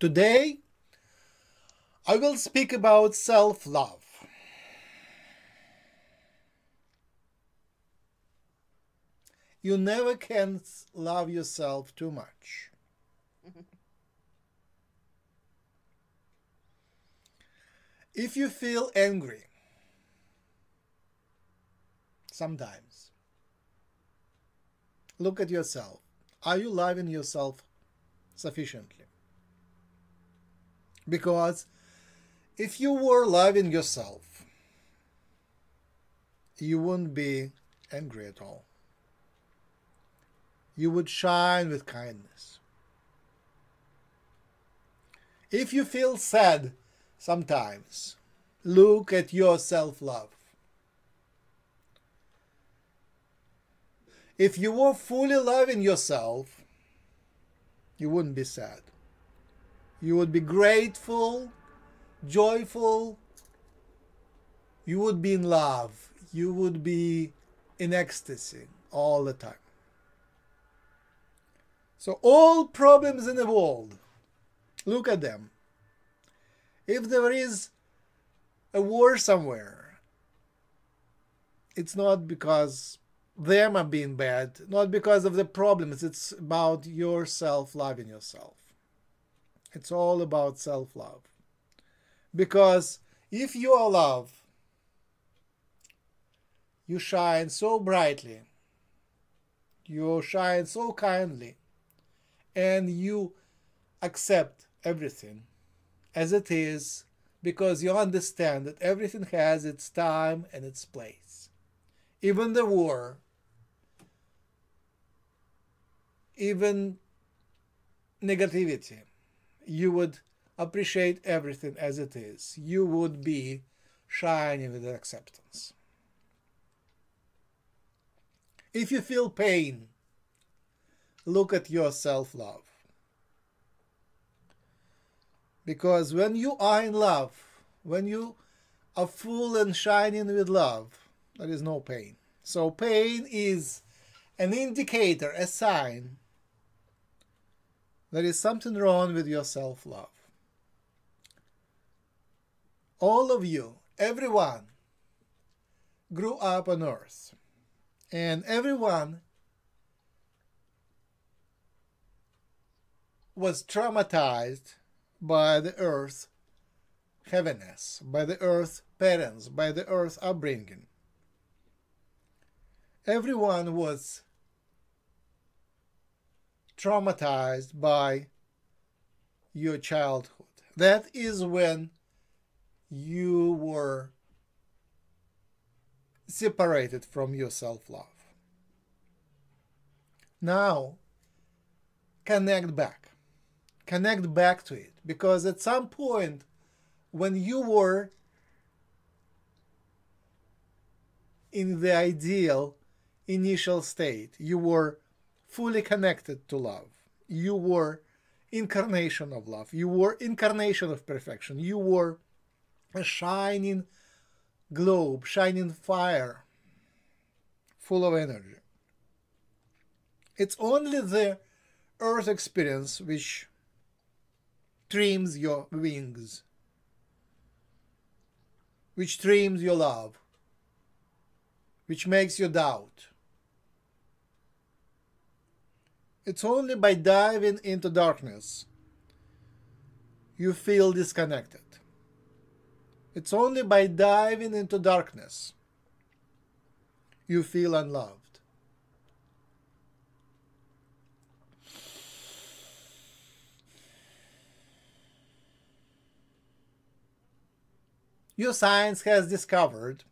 Today, I will speak about self love. You never can love yourself too much. if you feel angry, sometimes, look at yourself. Are you loving yourself sufficiently? Because if you were loving yourself, you wouldn't be angry at all. You would shine with kindness. If you feel sad sometimes, look at your self love. If you were fully loving yourself, you wouldn't be sad. You would be grateful, joyful. You would be in love. You would be in ecstasy all the time. So, all problems in the world, look at them. If there is a war somewhere, it's not because them are being bad, not because of the problems. It's about yourself loving yourself. It's all about self love. Because if you are love, you shine so brightly, you shine so kindly, and you accept everything as it is because you understand that everything has its time and its place. Even the war even negativity. You would appreciate everything as it is. You would be shining with acceptance. If you feel pain, look at your self love. Because when you are in love, when you are full and shining with love, there is no pain. So, pain is an indicator, a sign there is something wrong with your self love. All of you, everyone, grew up on earth, and everyone was traumatized by the earth heaviness, by the earth parents, by the earth upbringing. Everyone was traumatized by your childhood. That is when you were separated from your self love. Now, connect back. Connect back to it because at some point when you were in the ideal initial state, you were fully connected to love. You were incarnation of love. You were incarnation of perfection. You were a shining globe, shining fire, full of energy. It's only the earth experience which trims your wings, which trims your love, which makes you doubt It's only by diving into darkness you feel disconnected. It's only by diving into darkness you feel unloved. Your science has discovered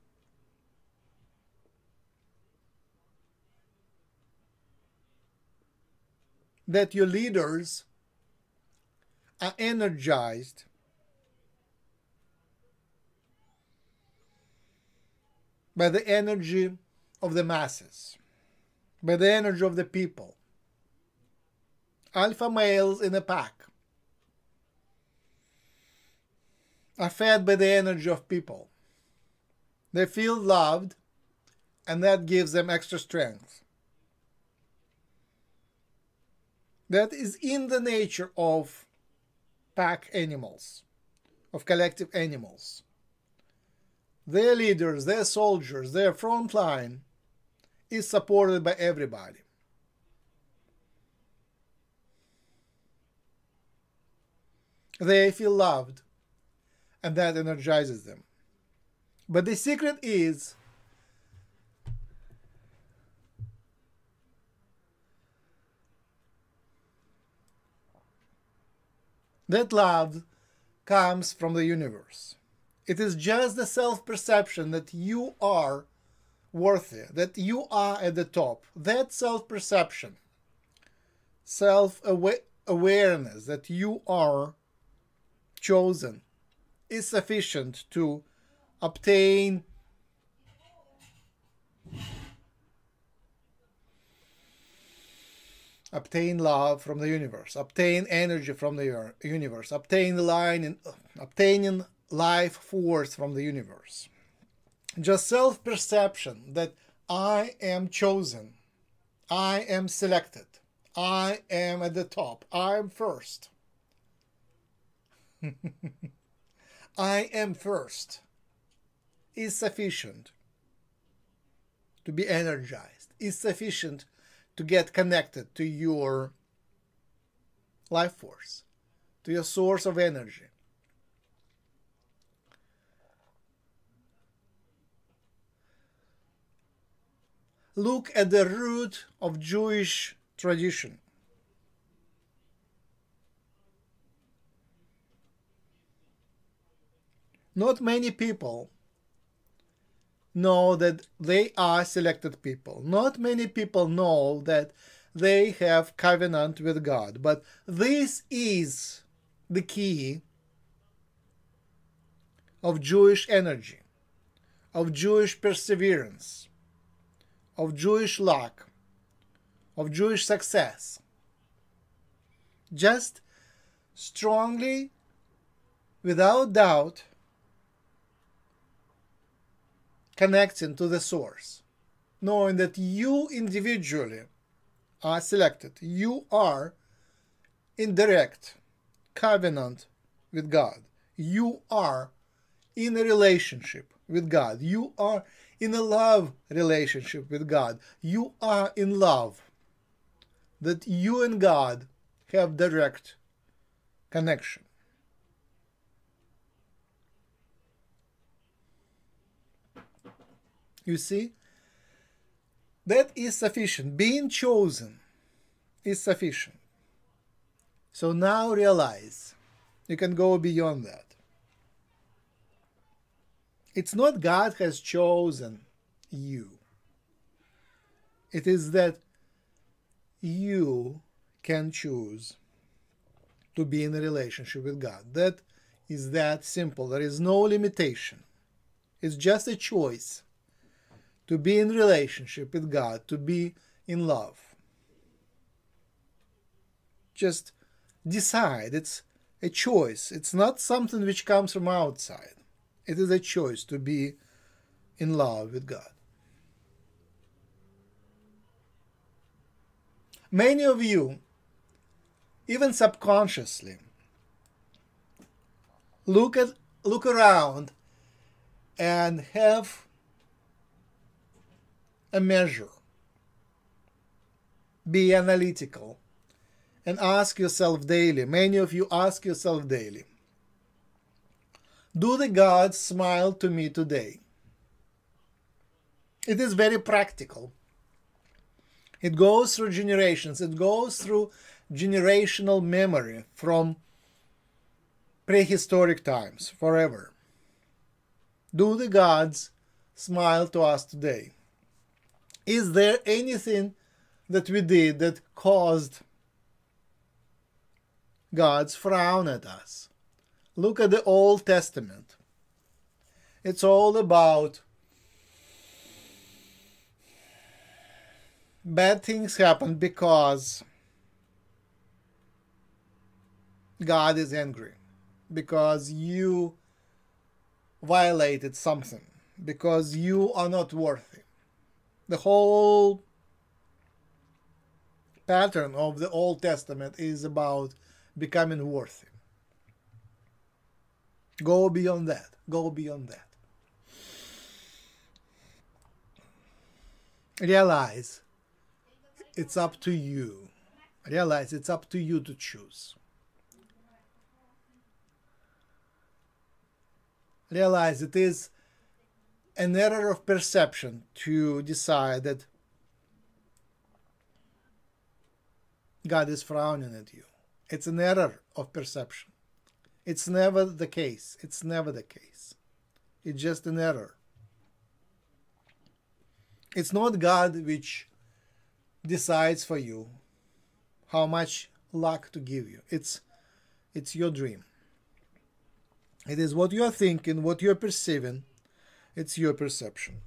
that your leaders are energized by the energy of the masses, by the energy of the people. Alpha males in a pack are fed by the energy of people. They feel loved, and that gives them extra strength. That is in the nature of pack animals, of collective animals. Their leaders, their soldiers, their front line is supported by everybody. They feel loved, and that energizes them. But the secret is that love comes from the universe. It is just the self perception that you are worthy, that you are at the top. That self perception, self awareness that you are chosen is sufficient to obtain obtain love from the universe. Obtain energy from the universe. Obtain line in, obtaining life force from the universe. Just self perception that i am chosen. I am selected. I am at the top. I am first. I am first is sufficient to be energized, is sufficient to get connected to your life force, to your source of energy. Look at the root of Jewish tradition. not many people know that they are selected people. Not many people know that they have covenant with God. But this is the key of Jewish energy, of Jewish perseverance, of Jewish luck, of Jewish success. Just strongly, without doubt, connecting to the source, knowing that you individually are selected. You are in direct covenant with God. You are in a relationship with God. You are in a love relationship with God. You are in love. That you and God have direct connection. You see? That is sufficient. Being chosen is sufficient. So now realize you can go beyond that. It's not God has chosen you. It is that you can choose to be in a relationship with God. That is that simple. There is no limitation. It's just a choice to be in relationship with God, to be in love. Just decide. It's a choice. It's not something which comes from outside. It is a choice to be in love with God. Many of you, even subconsciously, look at look around and have a measure. Be analytical and ask yourself daily. Many of you ask yourself daily Do the gods smile to me today? It is very practical. It goes through generations, it goes through generational memory from prehistoric times, forever. Do the gods smile to us today? Is there anything that we did that caused God's frown at us? Look at the Old Testament. It's all about bad things happen because God is angry, because you violated something, because you are not worthy the whole pattern of the Old Testament is about becoming worthy. Go beyond that. Go beyond that. Realize it's up to you. Realize it's up to you to choose. Realize it is an error of perception to decide that God is frowning at you. It's an error of perception. It's never the case. It's never the case. It's just an error. It's not God which decides for you how much luck to give you. It's it's your dream. It is what you're thinking, what you're perceiving. It's your perception.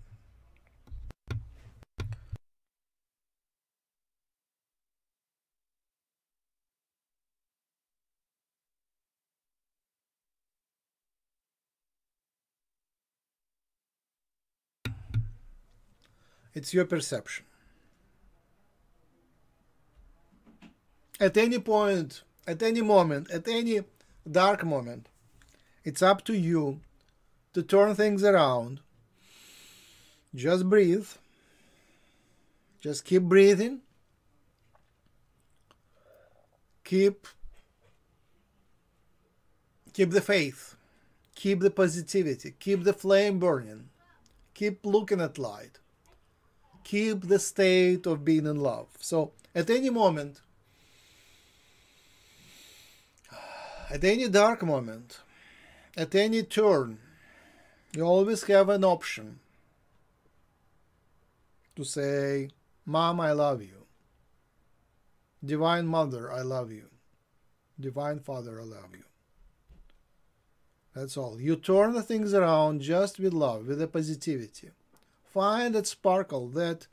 It's your perception. At any point, at any moment, at any dark moment, it's up to you to turn things around. Just breathe. Just keep breathing. Keep keep the faith. Keep the positivity. Keep the flame burning. Keep looking at light keep the state of being in love. So at any moment, at any dark moment, at any turn, you always have an option to say, Mom, I love you. Divine Mother, I love you. Divine Father, I love you. That's all. You turn the things around just with love, with the positivity. Find that sparkle, that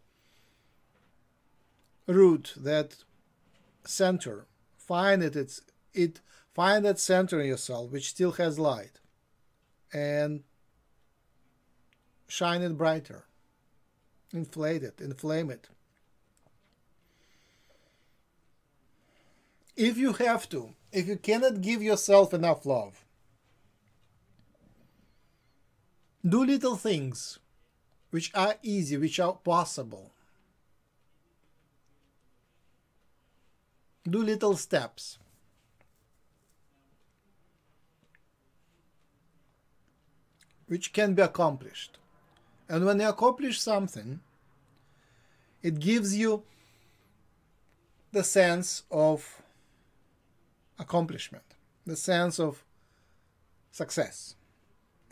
root, that center. Find it. It's it. Find that center in yourself, which still has light, and shine it brighter. Inflate it. Inflame it. If you have to, if you cannot give yourself enough love, do little things which are easy, which are possible. Do little steps. Which can be accomplished. And when you accomplish something, it gives you the sense of accomplishment, the sense of success.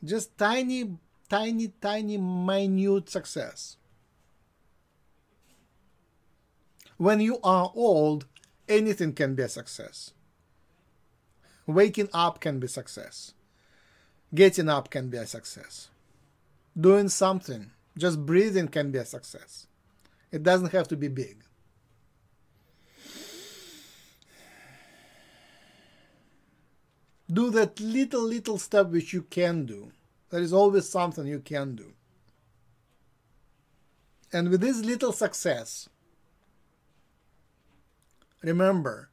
Just tiny tiny, tiny, minute success. When you are old, anything can be a success. Waking up can be success. Getting up can be a success. Doing something, just breathing can be a success. It doesn't have to be big. Do that little, little step which you can do. There is always something you can do. And with this little success, remember,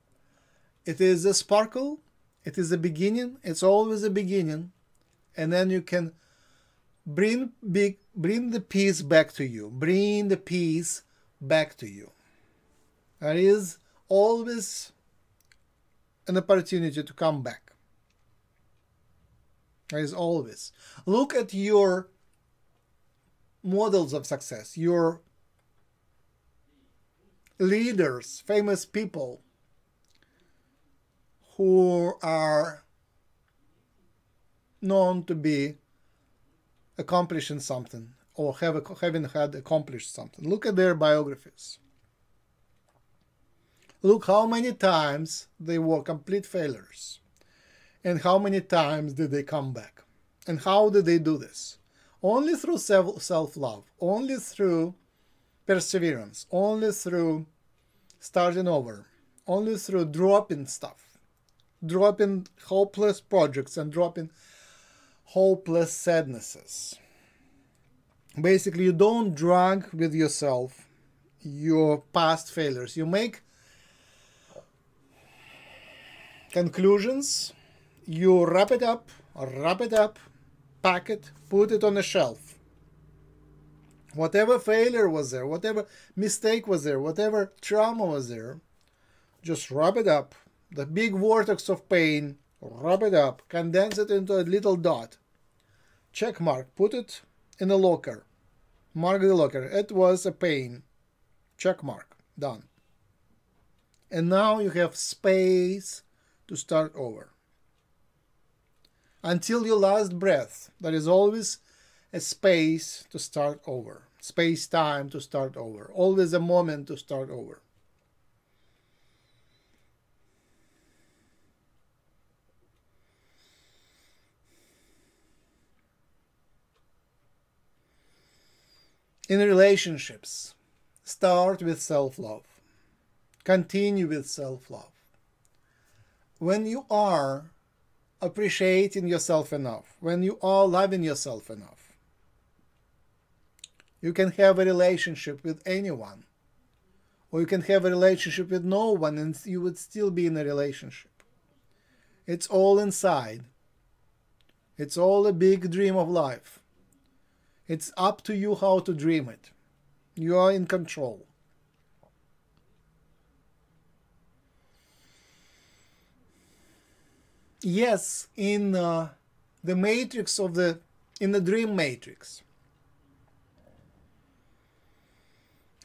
it is a sparkle, it is a beginning, it's always a beginning, and then you can bring big bring the peace back to you. Bring the peace back to you. There is always an opportunity to come back there is always. Look at your models of success, your leaders, famous people who are known to be accomplishing something or have having had accomplished something. Look at their biographies. Look how many times they were complete failures and how many times did they come back? And how did they do this? Only through self love, only through perseverance, only through starting over, only through dropping stuff, dropping hopeless projects and dropping hopeless sadnesses. Basically, you don't drag with yourself your past failures. You make conclusions you wrap it up wrap it up, pack it, put it on a shelf. Whatever failure was there, whatever mistake was there, whatever trauma was there, just rub it up. The big vortex of pain, rub it up, condense it into a little dot. Check mark, put it in a locker. Mark the locker. It was a pain. Check mark. Done. And now you have space to start over. Until your last breath, there is always a space to start over. Space time to start over. Always a moment to start over. In relationships, start with self love, continue with self love. When you are appreciating yourself enough, when you are loving yourself enough, you can have a relationship with anyone, or you can have a relationship with no one and you would still be in a relationship. It's all inside. It's all a big dream of life. It's up to you how to dream it. You are in control. Yes, in uh, the matrix of the in the dream matrix,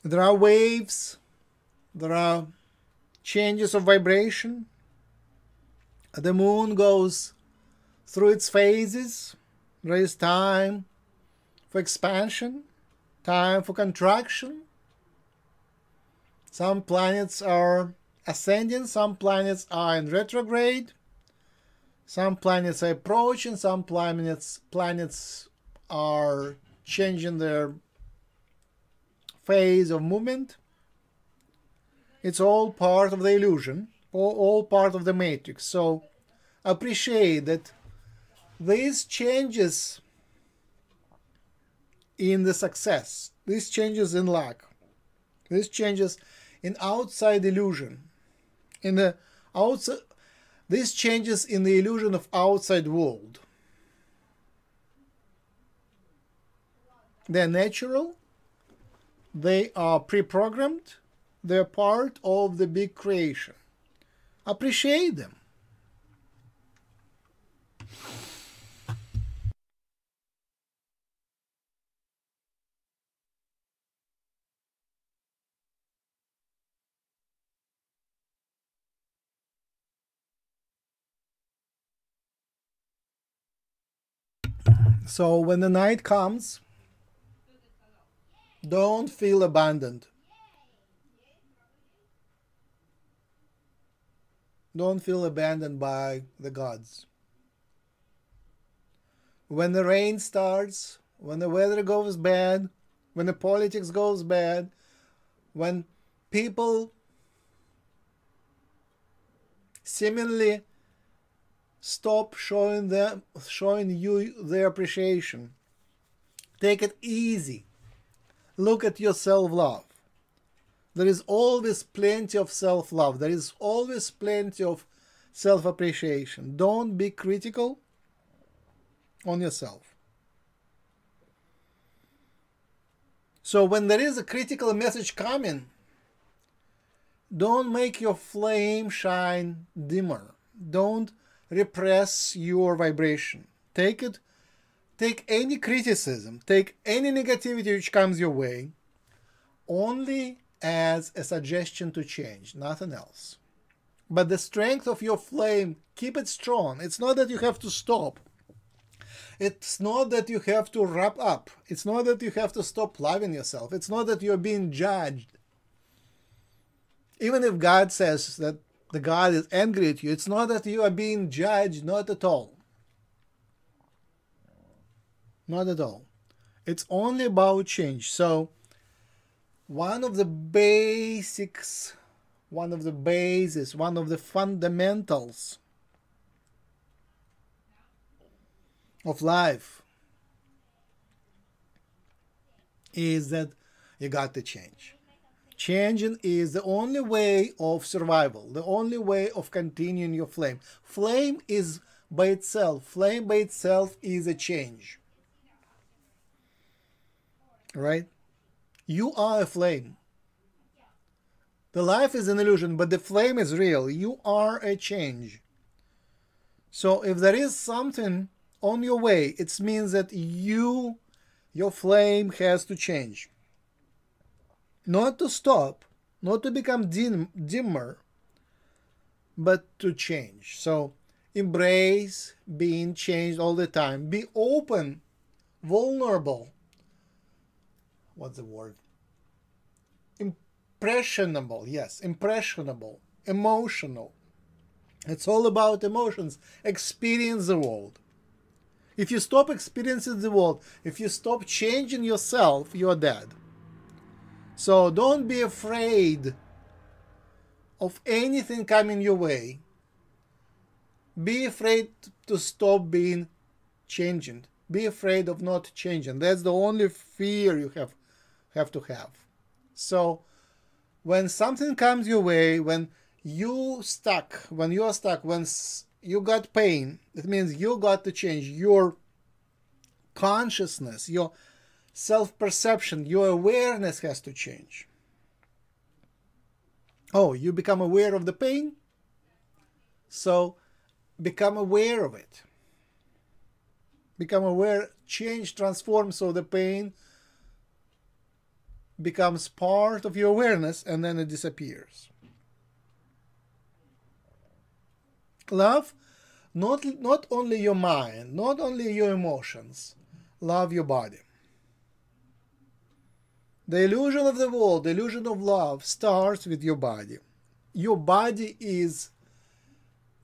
there are waves, there are changes of vibration. The moon goes through its phases. There is time, for expansion, time for contraction. Some planets are ascending, some planets are in retrograde, some planets are approaching, some planets planets are changing their phase of movement. It's all part of the illusion, all, all part of the matrix. So appreciate that these changes in the success. These changes in luck. These changes in outside illusion. In the outside these changes in the illusion of outside world. They're natural, they are pre-programmed, they're part of the big creation. Appreciate them. So when the night comes, don't feel abandoned. Don't feel abandoned by the gods. When the rain starts, when the weather goes bad, when the politics goes bad, when people seemingly stop showing them showing you their appreciation. Take it easy. Look at your self-love. There is always plenty of self-love. There is always plenty of self-appreciation. Don't be critical on yourself. So when there is a critical message coming don't make your flame shine dimmer. Don't repress your vibration. Take it, take any criticism, take any negativity which comes your way, only as a suggestion to change, nothing else. But the strength of your flame, keep it strong. It's not that you have to stop. It's not that you have to wrap up. It's not that you have to stop loving yourself. It's not that you're being judged. Even if God says that the God is angry at you, it's not that you are being judged, not at all. Not at all. It's only about change. So, one of the basics, one of the bases, one of the fundamentals of life is that you got to change. Changing is the only way of survival, the only way of continuing your flame. Flame is by itself. Flame by itself is a change. Right? You are a flame. The life is an illusion, but the flame is real. You are a change. So if there is something on your way, it means that you, your flame has to change. Not to stop, not to become dim, dimmer, but to change. So embrace being changed all the time. Be open, vulnerable. What's the word? Impressionable. Yes, impressionable, emotional. It's all about emotions. Experience the world. If you stop experiencing the world, if you stop changing yourself, you're dead. So don't be afraid of anything coming your way. Be afraid to stop being changing. Be afraid of not changing. That's the only fear you have have to have. So when something comes your way, when you stuck, when you are stuck, when you got pain, it means you got to change your consciousness, your self perception, your awareness has to change. Oh, you become aware of the pain? So become aware of it. Become aware, change, transform so the pain becomes part of your awareness and then it disappears. Love not, not only your mind, not only your emotions, love your body. The illusion of the world, the illusion of love starts with your body. Your body is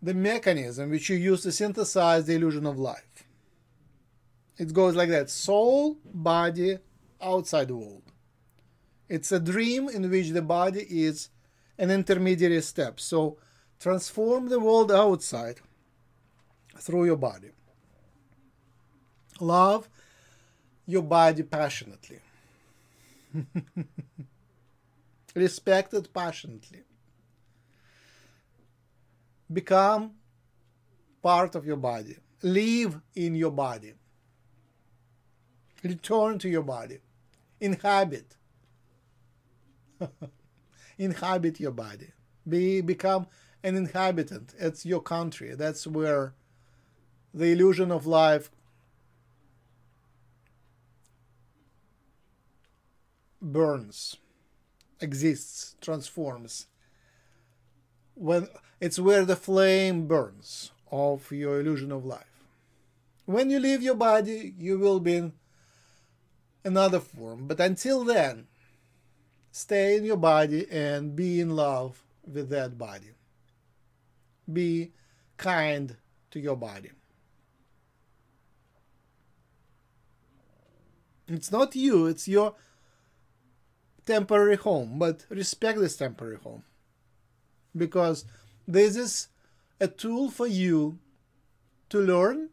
the mechanism which you use to synthesize the illusion of life. It goes like that soul, body, outside world. It's a dream in which the body is an intermediary step. So transform the world outside through your body. Love your body passionately. Respect it passionately. Become part of your body. Live in your body. Return to your body. Inhabit. Inhabit your body. Be become an inhabitant. It's your country. That's where the illusion of life burns, exists, transforms. When it's where the flame burns of your illusion of life. When you leave your body, you will be in another form. But until then, stay in your body and be in love with that body. Be kind to your body. It's not you, it's your temporary home, but respect this temporary home. Because this is a tool for you to learn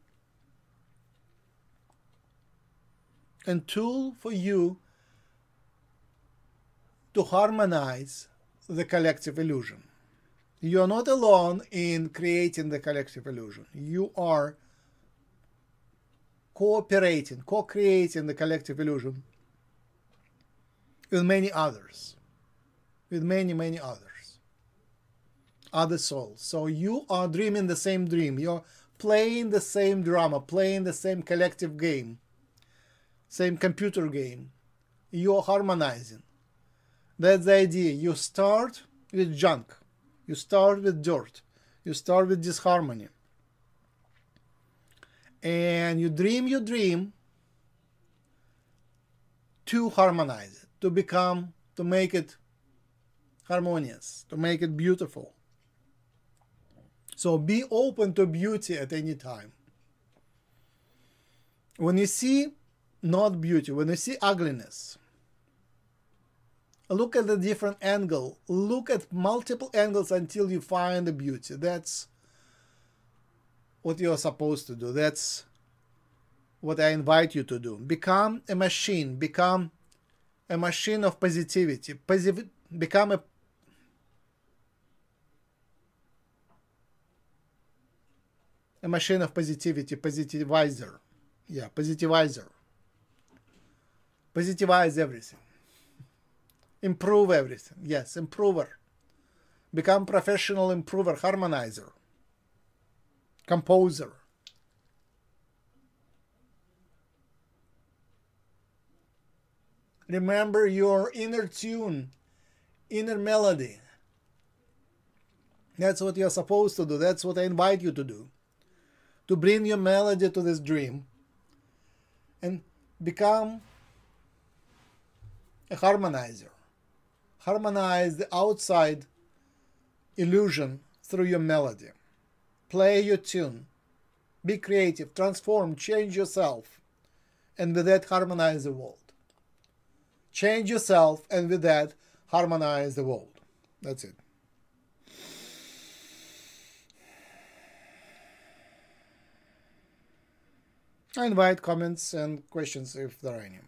and tool for you to harmonize the collective illusion. You are not alone in creating the collective illusion. You are cooperating, co-creating the collective illusion with many others, with many, many others, other souls. So you are dreaming the same dream. You're playing the same drama, playing the same collective game, same computer game. You're harmonizing. That's the idea. You start with junk. You start with dirt. You start with disharmony. And you dream your dream to harmonize it to become, to make it harmonious, to make it beautiful. So be open to beauty at any time. When you see not beauty, when you see ugliness, look at the different angle. Look at multiple angles until you find the beauty. That's what you're supposed to do. That's what I invite you to do. Become a machine. Become a machine of positivity, Posit become a a machine of positivity, positivizer. Yeah, positivizer. Positivize everything. Improve everything. Yes, improver. Become professional improver, harmonizer, composer. Remember your inner tune, inner melody. That's what you're supposed to do. That's what I invite you to do. To bring your melody to this dream and become a harmonizer. Harmonize the outside illusion through your melody. Play your tune. Be creative, transform, change yourself, and with that, harmonize the world. Change yourself, and with that, harmonize the world. That's it. I invite comments and questions if there are any.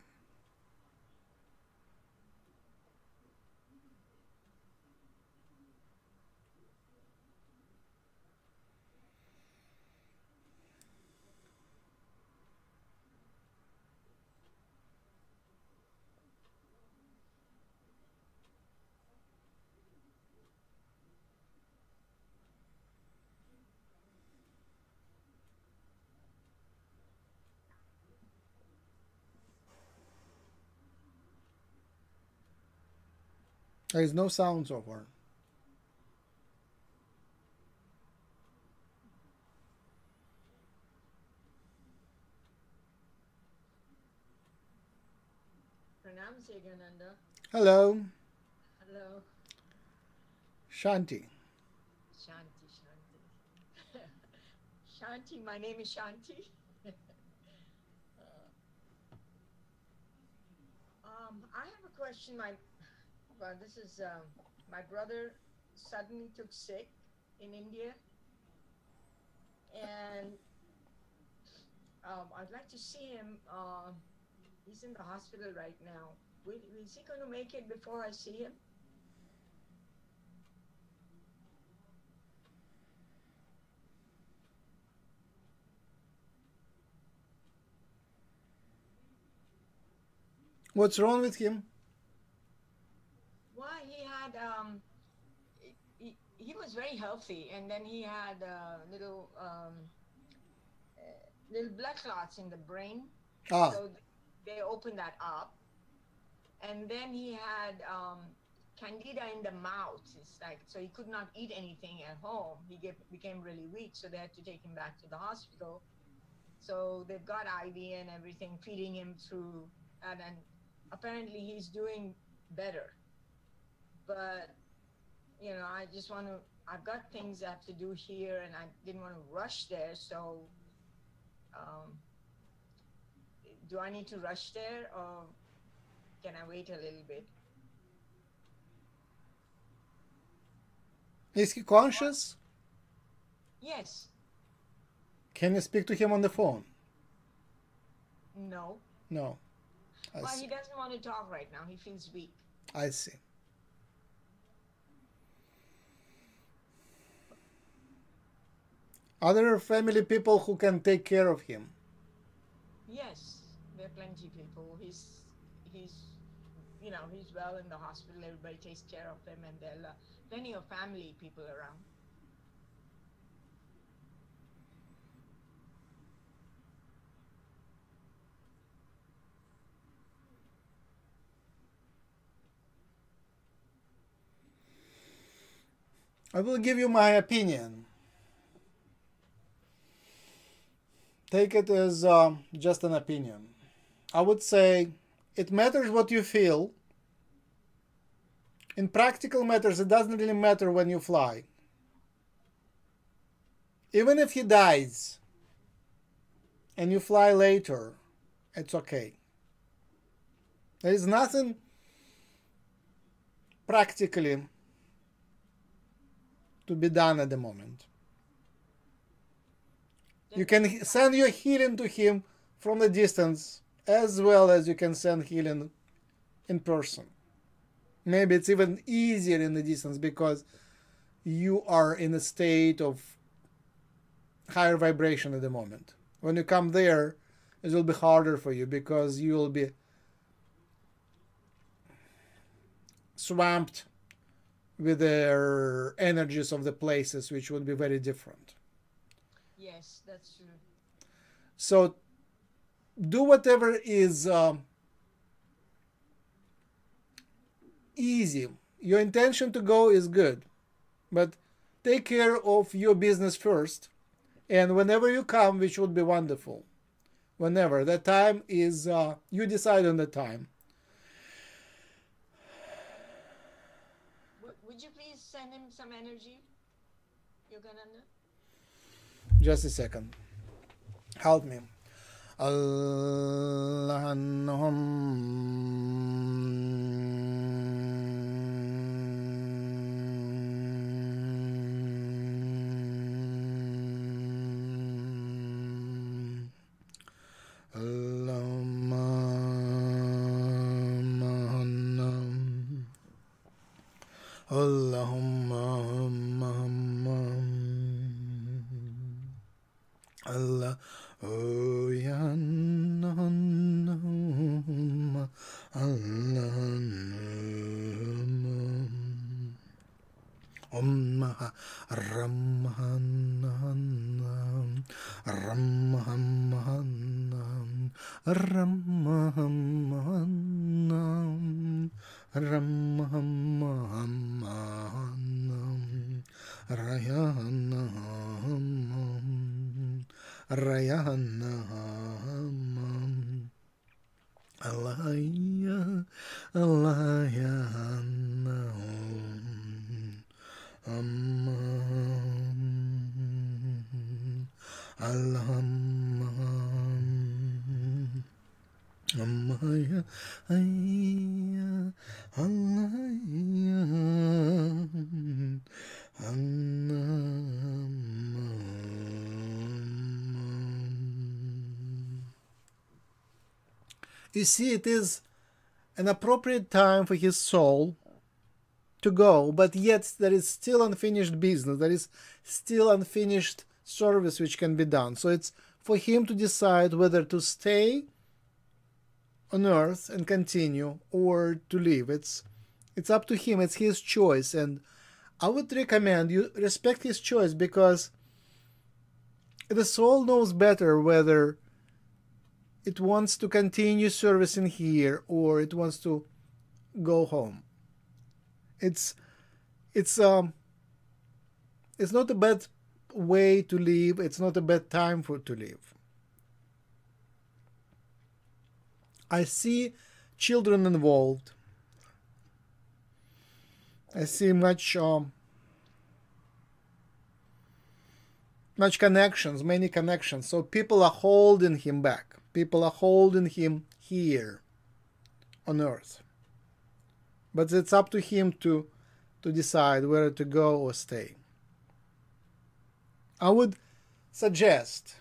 There is no sound so far. Hello, Hello. Shanti. Shanti, Shanti. Shanti, my name is Shanti. um, I have a question. My, well, this is um, my brother suddenly took sick in India, and um, I'd like to see him. Uh, he's in the hospital right now. Will, is he going to make it before I see him? What's wrong with him? Um, he, he was very healthy, and then he had uh, little um, uh, little blood clots in the brain. Ah, So they opened that up, and then he had um, candida in the mouth. It's like so he could not eat anything at home. He get, became really weak, so they had to take him back to the hospital. So they've got IV and everything, feeding him through, and then apparently he's doing better. But you know, I just want to. I've got things I have to do here, and I didn't want to rush there. So, um, do I need to rush there, or can I wait a little bit? is he conscious? Yes. Can you speak to him on the phone? No. No. I Well, he doesn't want to talk right now. He feels weak. I see. Are there family people who can take care of him? Yes, there are plenty of people. He's he's you know he's well in the hospital. Everybody takes care of him, and there are plenty of family people around. I will give you my opinion. Take it as um, just an opinion. I would say it matters what you feel. In practical matters, it doesn't really matter when you fly. Even if he dies and you fly later, it's okay. There is nothing practically to be done at the moment. You can send your healing to him from the distance as well as you can send healing in person. Maybe it's even easier in the distance because you are in a state of higher vibration at the moment. When you come there, it will be harder for you because you will be swamped with the energies of the places, which would be very different. Yes, that's true. So do whatever is um, easy. Your intention to go is good, but take care of your business first. And whenever you come, which would be wonderful, whenever the time is, uh, you decide on the time. Would you please send him some energy, Yogananda? Just a second. Help me. Allahum Allah oh ya Allah Umma You see, it is an appropriate time for his soul to go, but yet there is still unfinished business, there is still unfinished service which can be done. So it's for him to decide whether to stay on earth and continue or to leave. It's it's up to him. It's his choice, and I would recommend you respect his choice because the soul knows better whether it wants to continue servicing here or it wants to go home. It's it's um it's not a bad way to leave. It's not a bad time for to leave. I see children involved. I see much um, much connections, many connections. So people are holding him back. People are holding him here on earth. But it's up to him to to decide whether to go or stay. I would suggest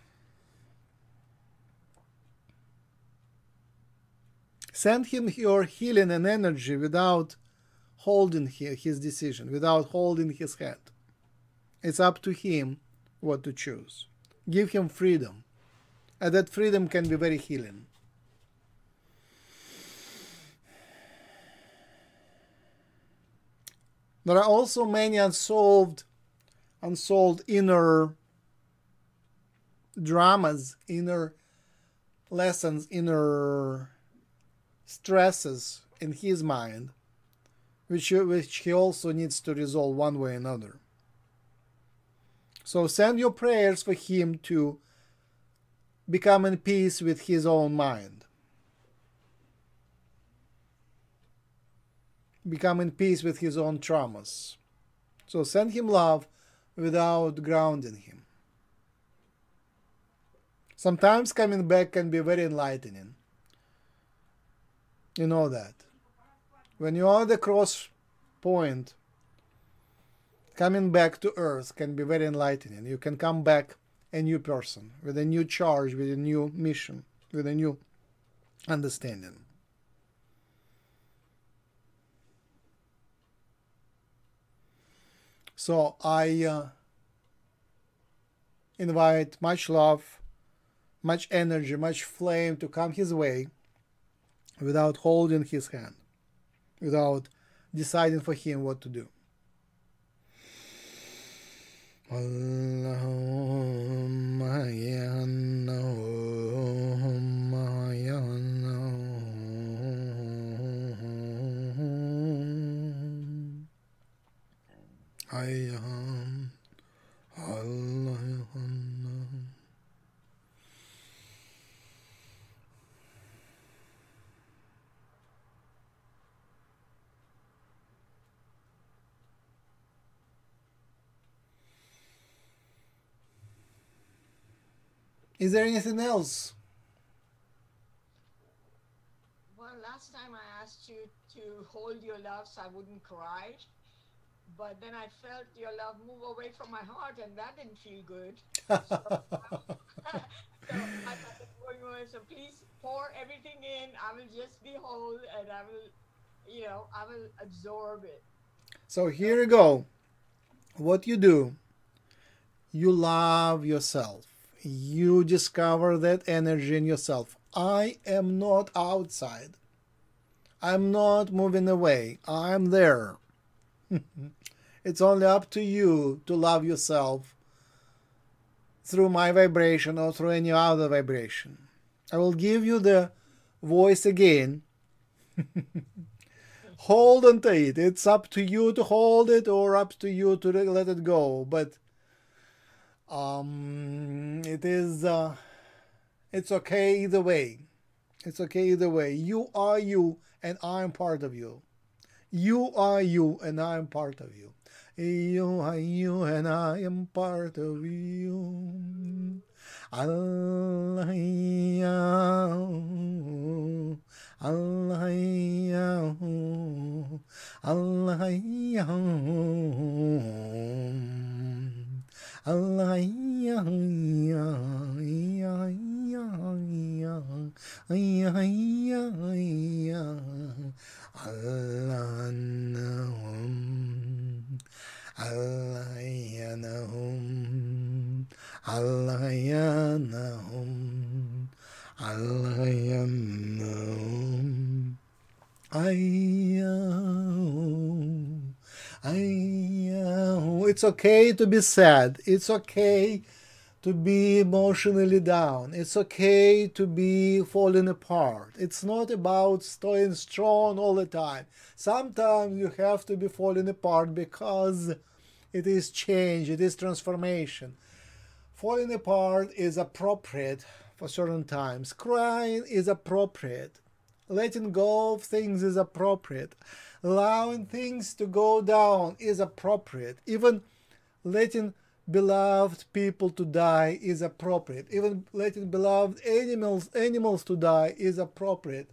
Send him your healing and energy without holding his decision, without holding his head. It's up to him what to choose. Give him freedom. And that freedom can be very healing. There are also many unsolved, unsolved inner dramas, inner lessons, inner stresses in his mind, which, which he also needs to resolve one way or another. So send your prayers for him to become in peace with his own mind. Become in peace with his own traumas. So send him love without grounding him. Sometimes coming back can be very enlightening. You know that. When you are at the cross point, coming back to earth can be very enlightening. You can come back a new person with a new charge, with a new mission, with a new understanding. So I uh, invite much love, much energy, much flame to come his way without holding his hand, without deciding for him what to do. اللهم يا اللهم يا أيام Is there anything else? Well, last time I asked you to hold your love so I wouldn't cry, but then I felt your love move away from my heart, and that didn't feel good. so, so I going So please pour everything in. I will just be whole, and I will, you know, I will absorb it. So here you go. What you do, you love yourself you discover that energy in yourself. I am not outside. I'm not moving away. I'm there. it's only up to you to love yourself through my vibration or through any other vibration. I will give you the voice again. hold on to it. It's up to you to hold it or up to you to let it go. But um, it is uh, it's okay either way. It's okay either way. You are you and i'm part of you. You are you and i'm part of you. You are you and i am part of you. Allah it's okay to be sad. It's okay to be emotionally down. It's okay to be falling apart. It's not about staying strong all the time. Sometimes you have to be falling apart because it is change, it is transformation. Falling apart is appropriate for certain times. Crying is appropriate. Letting go of things is appropriate allowing things to go down is appropriate. Even letting beloved people to die is appropriate. Even letting beloved animals animals to die is appropriate.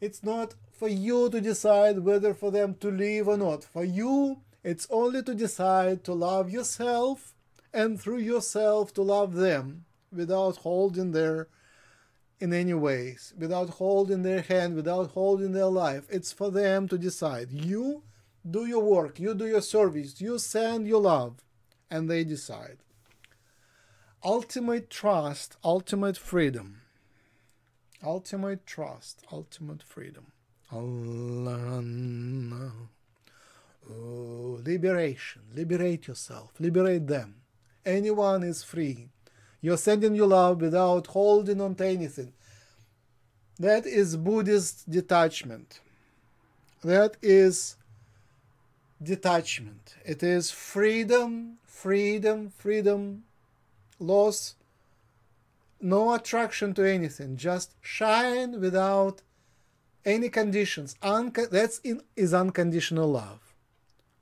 It's not for you to decide whether for them to live or not. For you, it's only to decide to love yourself and through yourself to love them without holding their in any ways, without holding their hand, without holding their life. It's for them to decide. You do your work, you do your service, you send your love, and they decide. Ultimate trust, ultimate freedom. Ultimate trust, ultimate freedom. Allah. Oh, liberation. Liberate yourself. Liberate them. Anyone is free. You're sending your love without holding on to anything. That is Buddhist detachment. That is detachment. It is freedom, freedom, freedom, loss, no attraction to anything, just shine without any conditions. Unco- that's in, is unconditional love.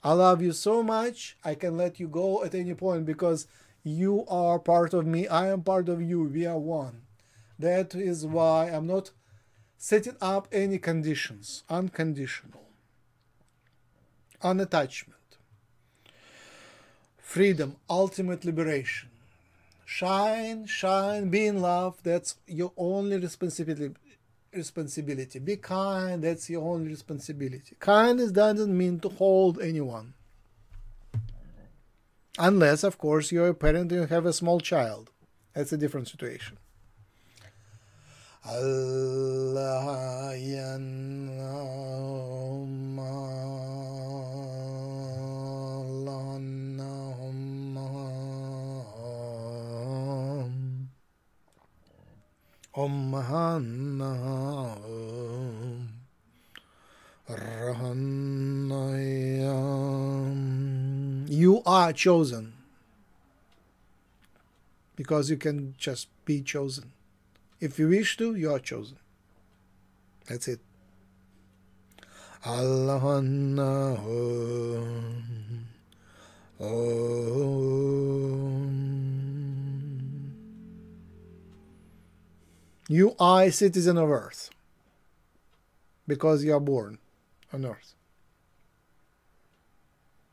I love you so much, I can let you go at any point because you are part of me, I am part of you, we are one. That is why I'm not setting up any conditions, unconditional, unattachment, freedom, ultimate liberation. Shine, shine, be in love, that's your only responsibility. Responsibility. Be kind, that's your only responsibility. Kindness doesn't mean to hold anyone Unless, of course, you're a parent and you have a small child. That's a different situation. Allah You are chosen because you can just be chosen. If you wish to, you are chosen. That's it. Allah You are a citizen of Earth because you are born on Earth.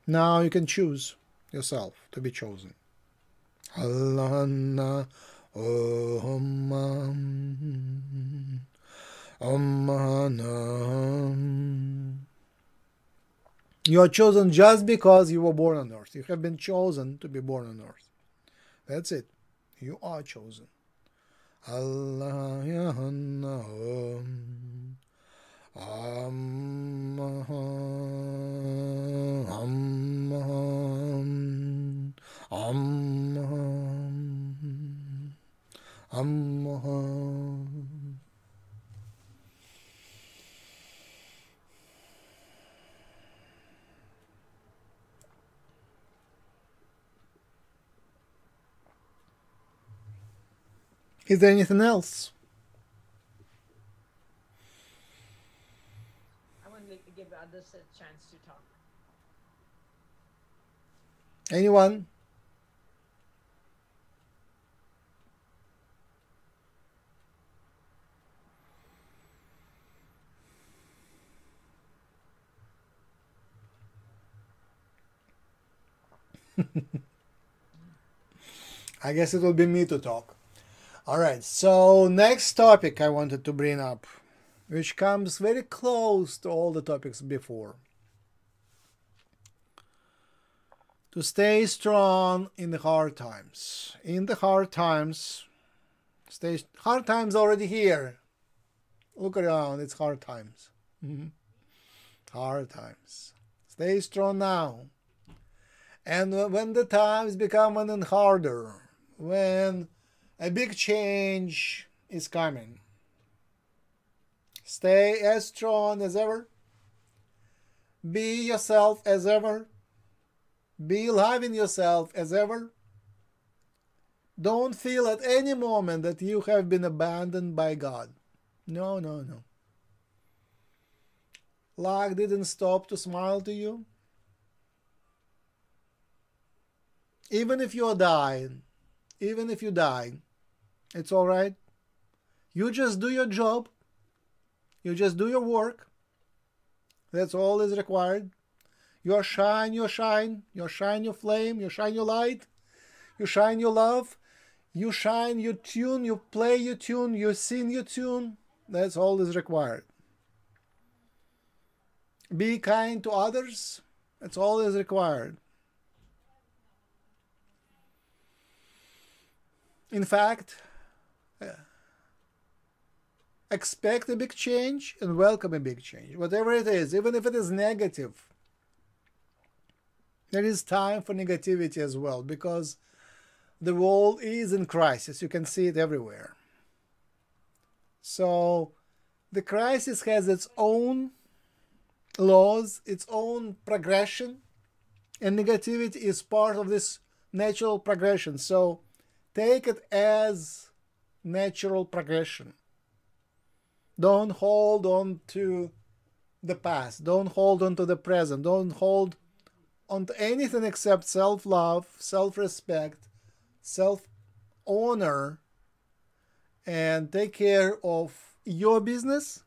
Now you can choose yourself to be chosen. You are chosen just because you were born on earth. You have been chosen to be born on earth. That's it. You are chosen. Allah Is there anything else? I want to give others a chance to talk. Anyone? I guess it will be me to talk. All right, so next topic I wanted to bring up, which comes very close to all the topics before. To stay strong in the hard times. In the hard times, stay hard times already here. Look around, it's hard times. Mm-hmm. hard times. Stay strong now. And when the times become even harder, when a big change is coming. Stay as strong as ever. Be yourself as ever. Be loving yourself as ever. Don't feel at any moment that you have been abandoned by God. No, no, no. Luck didn't stop to smile to you. Even if you're dying, even if you die, it's all right. You just do your job. You just do your work. That's all is required. You shine your shine. You shine your flame. You shine your light. You shine your love. You shine your tune. You play your tune. You sing your tune. That's all is required. Be kind to others. That's all is required. In fact, uh, expect a big change and welcome a big change, whatever it is, even if it is negative. There is time for negativity as well because the world is in crisis. You can see it everywhere. So the crisis has its own laws, its own progression, and negativity is part of this natural progression. So take it as natural progression. Don't hold on to the past. Don't hold on to the present. Don't hold on anything except self love, self respect, self honor, and take care of your business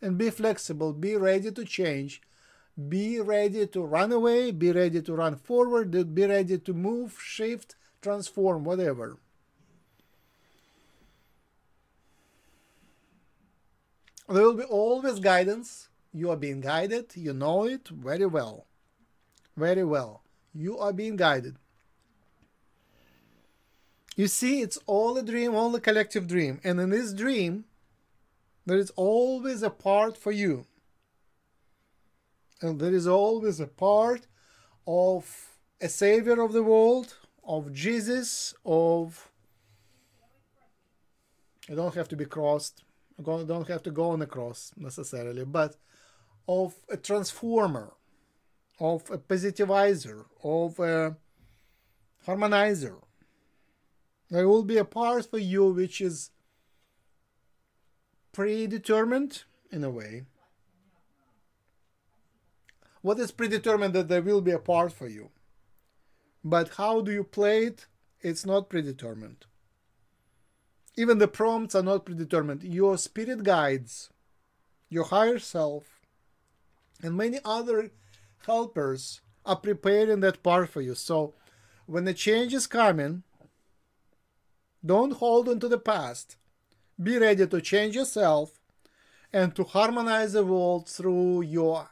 and be flexible. Be ready to change. Be ready to run away. Be ready to run forward. Be ready to move, shift, transform, whatever. There will be always guidance. You are being guided. You know it very well. Very well. You are being guided. You see, it's all a dream, all a collective dream. And in this dream, there is always a part for you. And there is always a part of a savior of the world, of Jesus, of you don't have to be crossed, you don't have to go on the cross necessarily, but of a transformer, of a positivizer, of a harmonizer. There will be a part for you which is predetermined in a way. What is predetermined that there will be a part for you? But how do you play it? It's not predetermined. Even the prompts are not predetermined. Your spirit guides, your higher self, and many other helpers are preparing that part for you. So when the change is coming, don't hold on to the past. Be ready to change yourself and to harmonize the world through your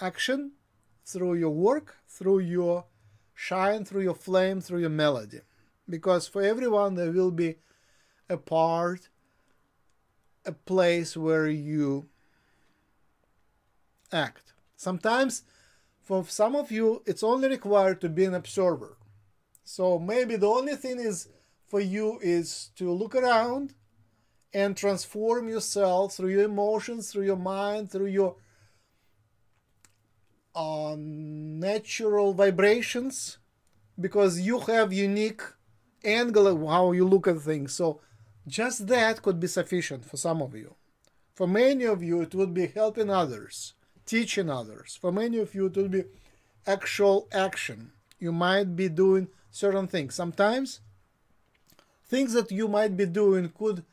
action, through your work, through your shine, through your flame, through your melody. Because for everyone, there will be a part, a place where you act. Sometimes, for some of you, it's only required to be an observer. So maybe the only thing is for you is to look around and transform yourself through your emotions, through your mind, through your uh, natural vibrations, because you have unique angle of how you look at things. So just that could be sufficient for some of you. For many of you, it would be helping others, teaching others. For many of you, it would be actual action. You might be doing certain things. Sometimes things that you might be doing could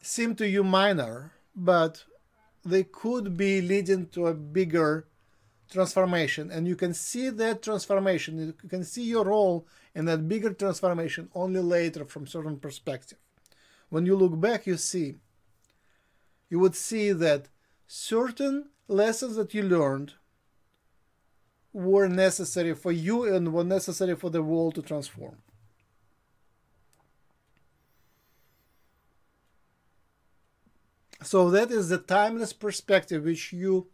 seem to you minor, but they could be leading to a bigger transformation. And you can see that transformation, you can see your role in that bigger transformation only later from certain perspective. When you look back, you see, you would see that certain lessons that you learned were necessary for you and were necessary for the world to transform. So that is the timeless perspective which you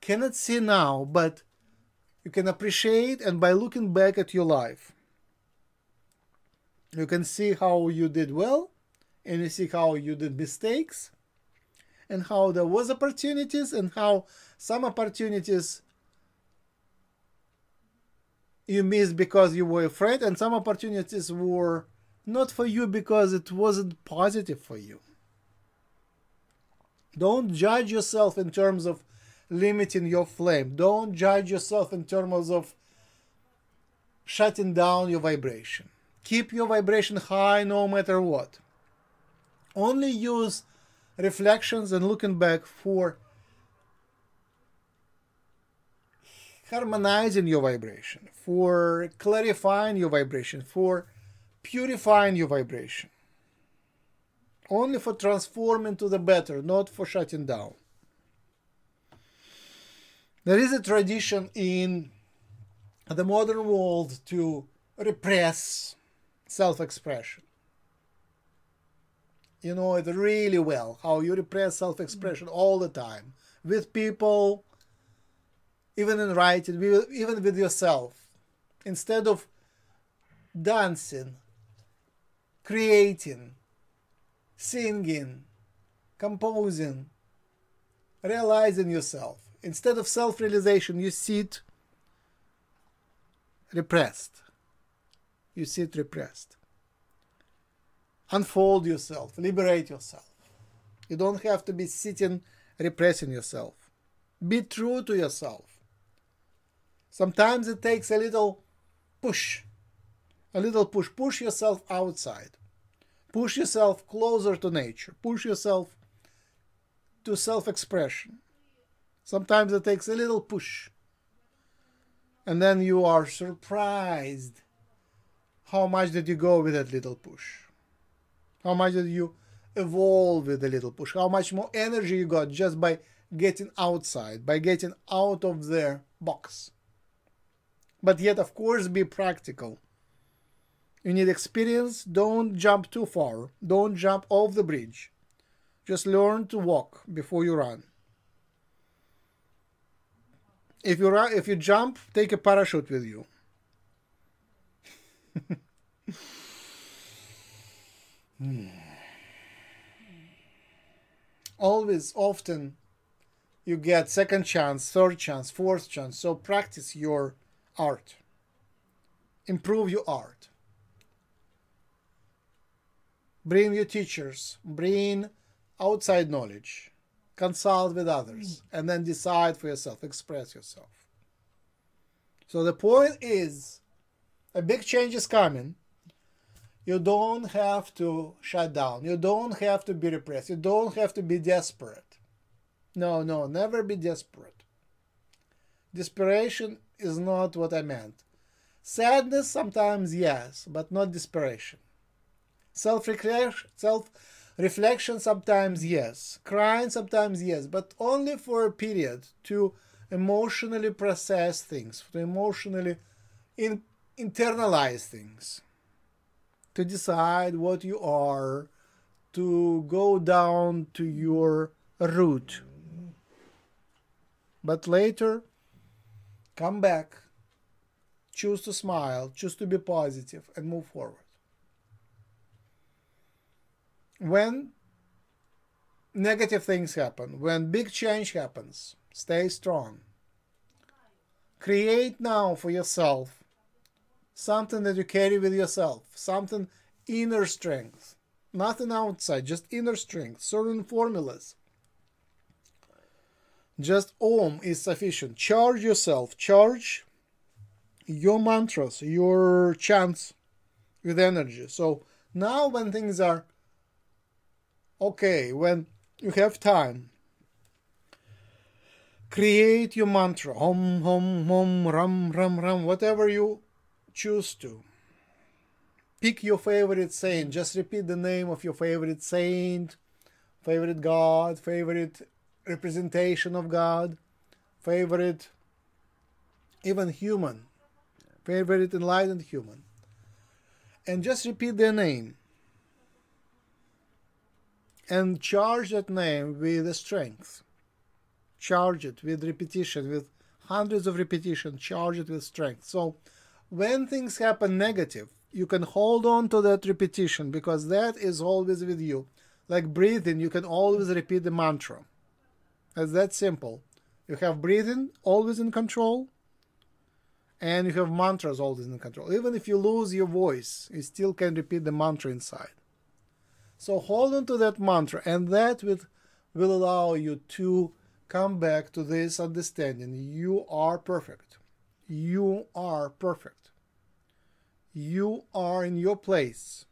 cannot see now, but you can appreciate and by looking back at your life. You can see how you did well and you see how you did mistakes and how there was opportunities and how some opportunities you missed because you were afraid and some opportunities were not for you because it wasn't positive for you. Don't judge yourself in terms of limiting your flame. Don't judge yourself in terms of shutting down your vibration. Keep your vibration high no matter what. Only use reflections and looking back for harmonizing your vibration, for clarifying your vibration, for purifying your vibration. Only for transforming to the better, not for shutting down. There is a tradition in the modern world to repress self expression. You know it really well how you repress self expression mm. all the time with people, even in writing, even with yourself. Instead of dancing, creating, singing, composing, realizing yourself. Instead of self realization, you sit repressed. You sit repressed. Unfold yourself, liberate yourself. You don't have to be sitting repressing yourself. Be true to yourself. Sometimes it takes a little push, a little push. Push yourself outside. Push yourself closer to nature. Push yourself to self expression. Sometimes it takes a little push. And then you are surprised how much did you go with that little push? How much did you evolve with a little push? How much more energy you got just by getting outside, by getting out of their box. But yet, of course, be practical. You need experience. Don't jump too far. Don't jump off the bridge. Just learn to walk before you run. If you run, if you jump, take a parachute with you. hmm. Always, often, you get second chance, third chance, fourth chance. So practice your art. Improve your art. Bring your teachers. Bring outside knowledge. Consult with others. And then decide for yourself. Express yourself. So the point is a big change is coming. You don't have to shut down. You don't have to be repressed. You don't have to be desperate. No, no, never be desperate. Desperation is not what I meant. Sadness sometimes, yes, but not desperation. Self reflection sometimes, yes. Crying sometimes, yes, but only for a period to emotionally process things, to emotionally in, internalize things, to decide what you are, to go down to your root. But later, come back, choose to smile, choose to be positive, and move forward. When negative things happen, when big change happens, stay strong. Create now for yourself something that you carry with yourself, something inner strength, nothing outside, just inner strength, certain formulas. Just Om is sufficient. Charge yourself, charge your mantras, your chants with energy. So now, when things are okay, when you have time, create your mantra. Om, Om, Om, Ram, Ram, Ram, whatever you choose to. Pick your favorite saint. Just repeat the name of your favorite saint, favorite god, favorite representation of God, favorite, even human, favorite enlightened human. And just repeat their name. And charge that name with strength. Charge it with repetition, with hundreds of repetitions, charge it with strength. So when things happen negative, you can hold on to that repetition because that is always with you. Like breathing, you can always repeat the mantra it's that simple. You have breathing always in control, and you have mantras always in control. Even if you lose your voice, you still can repeat the mantra inside. So hold on to that mantra, and that will, will allow you to come back to this understanding. You are perfect. You are perfect. You are in your place.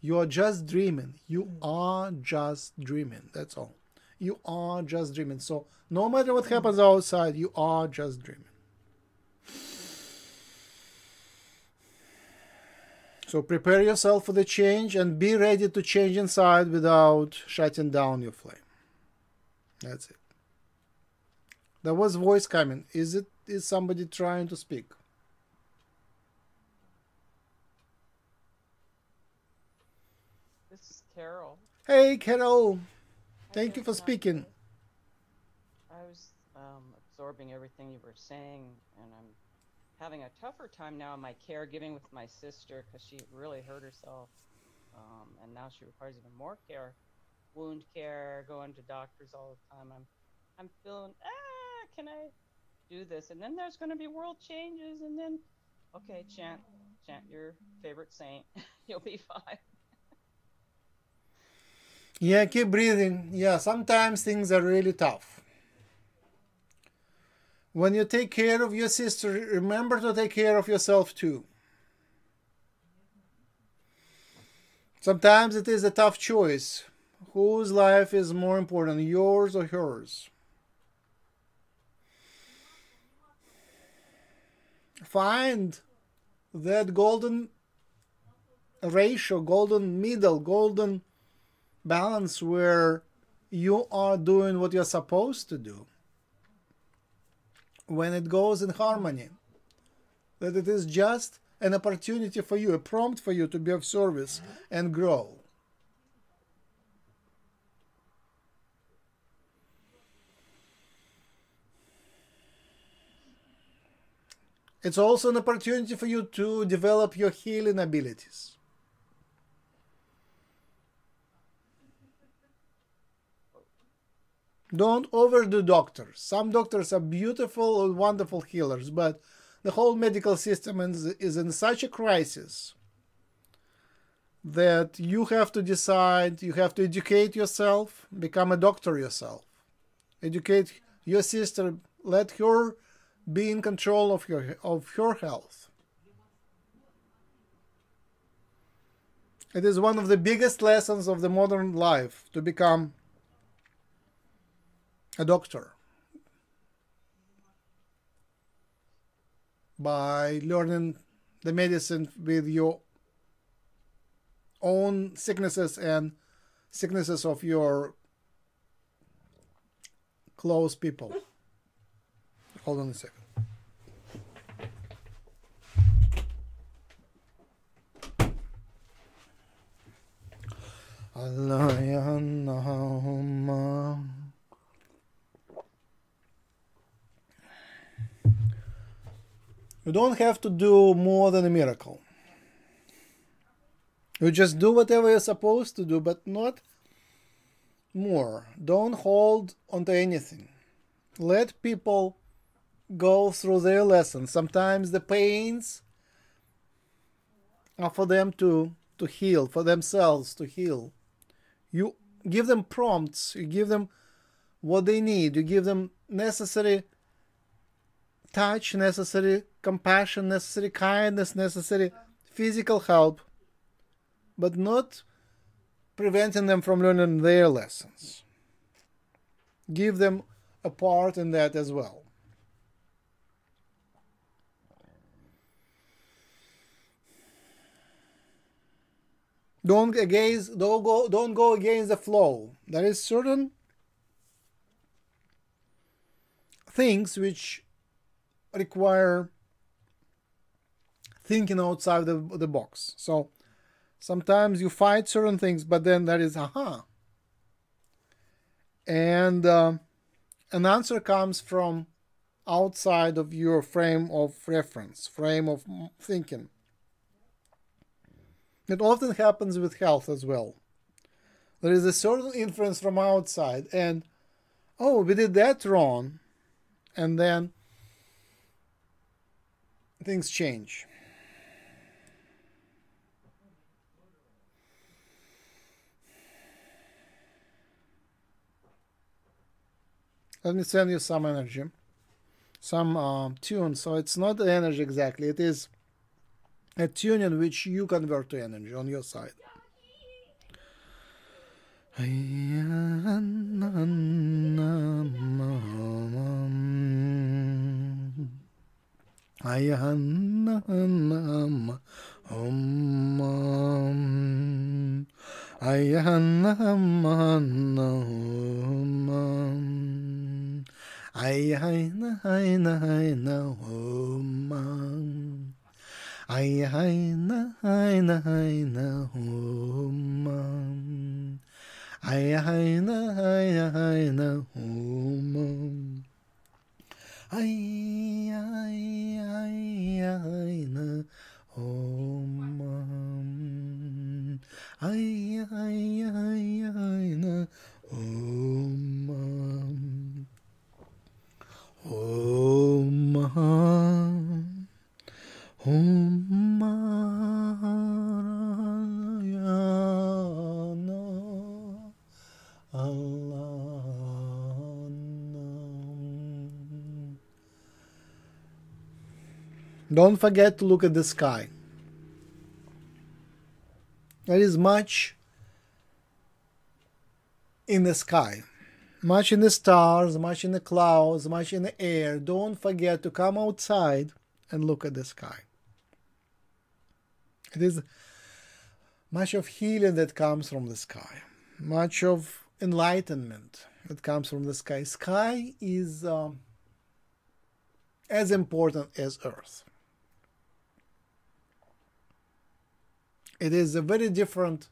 You are just dreaming. You mm. are just dreaming. That's all you are just dreaming. So no matter what happens outside, you are just dreaming. So prepare yourself for the change and be ready to change inside without shutting down your flame. That's it. There was voice coming. Is it is somebody trying to speak? This is Carol. Hey Carol. Thank you for speaking. I was um, absorbing everything you were saying, and I'm having a tougher time now in my caregiving with my sister because she really hurt herself, um, and now she requires even more care, wound care, going to doctors all the time. I'm, I'm feeling ah, can I do this? And then there's going to be world changes, and then, okay, chant, chant your favorite saint, you'll be fine. Yeah, keep breathing. Yeah, sometimes things are really tough. When you take care of your sister, remember to take care of yourself too. Sometimes it is a tough choice. Whose life is more important, yours or hers? Find that golden ratio, golden middle, golden balance where you are doing what you're supposed to do, when it goes in harmony, that it is just an opportunity for you, a prompt for you to be of service and grow. It's also an opportunity for you to develop your healing abilities. Don't overdo doctors. Some doctors are beautiful and wonderful healers, but the whole medical system is in such a crisis that you have to decide, you have to educate yourself, become a doctor yourself. Educate your sister, let her be in control of your of your health. It is one of the biggest lessons of the modern life to become a doctor by learning the medicine with your own sicknesses and sicknesses of your close people. Hold on a second. Allahumma You don't have to do more than a miracle. You just do whatever you're supposed to do, but not more. Don't hold onto anything. Let people go through their lessons. Sometimes the pains are for them to, to heal, for themselves to heal. You give them prompts, you give them what they need, you give them necessary touch, necessary compassion, necessary kindness, necessary physical help, but not preventing them from learning their lessons. Give them a part in that as well. Don't against don't go don't go against the flow. There is certain things which require thinking outside the, the box. So sometimes you fight certain things, but then that is aha. And uh, an answer comes from outside of your frame of reference, frame of thinking. It often happens with health as well. There is a certain influence from outside, and oh, we did that wrong, and then things change. Let me send you some energy, some uh, tune. So it's not energy exactly, it is a tune in which you convert to energy on your side. Ayahannam Om Ayahannam Ayahina Haina Haina Om Ayahina Haina Haina Om Ayahina Haina Haina Om Ay, ay, ay, ay, na, om, ay, ay, ay, ay, om, om. Don't forget to look at the sky. There is much in the sky, much in the stars, much in the clouds, much in the air. Don't forget to come outside and look at the sky. It is much of healing that comes from the sky, much of enlightenment that comes from the sky. Sky is um, as important as Earth. It is a very different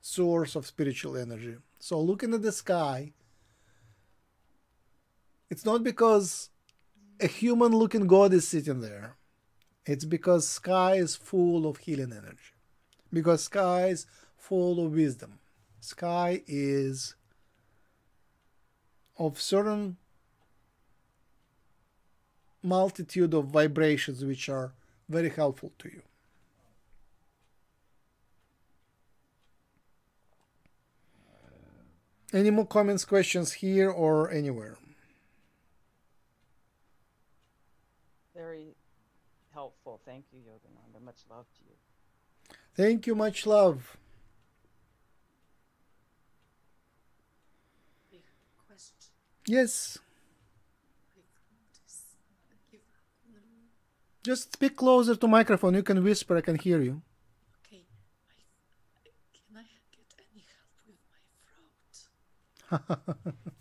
source of spiritual energy. So, looking at the sky, it's not because a human looking God is sitting there. It's because sky is full of healing energy. Because sky is full of wisdom. Sky is of certain multitude of vibrations which are very helpful to you. Any more comments, questions here or anywhere? Very helpful. Thank you, Yogananda. Much love to you. Thank you, much love. Yes. Just speak closer to microphone. You can whisper. I can hear you. Okay. I, can I get any help with my throat?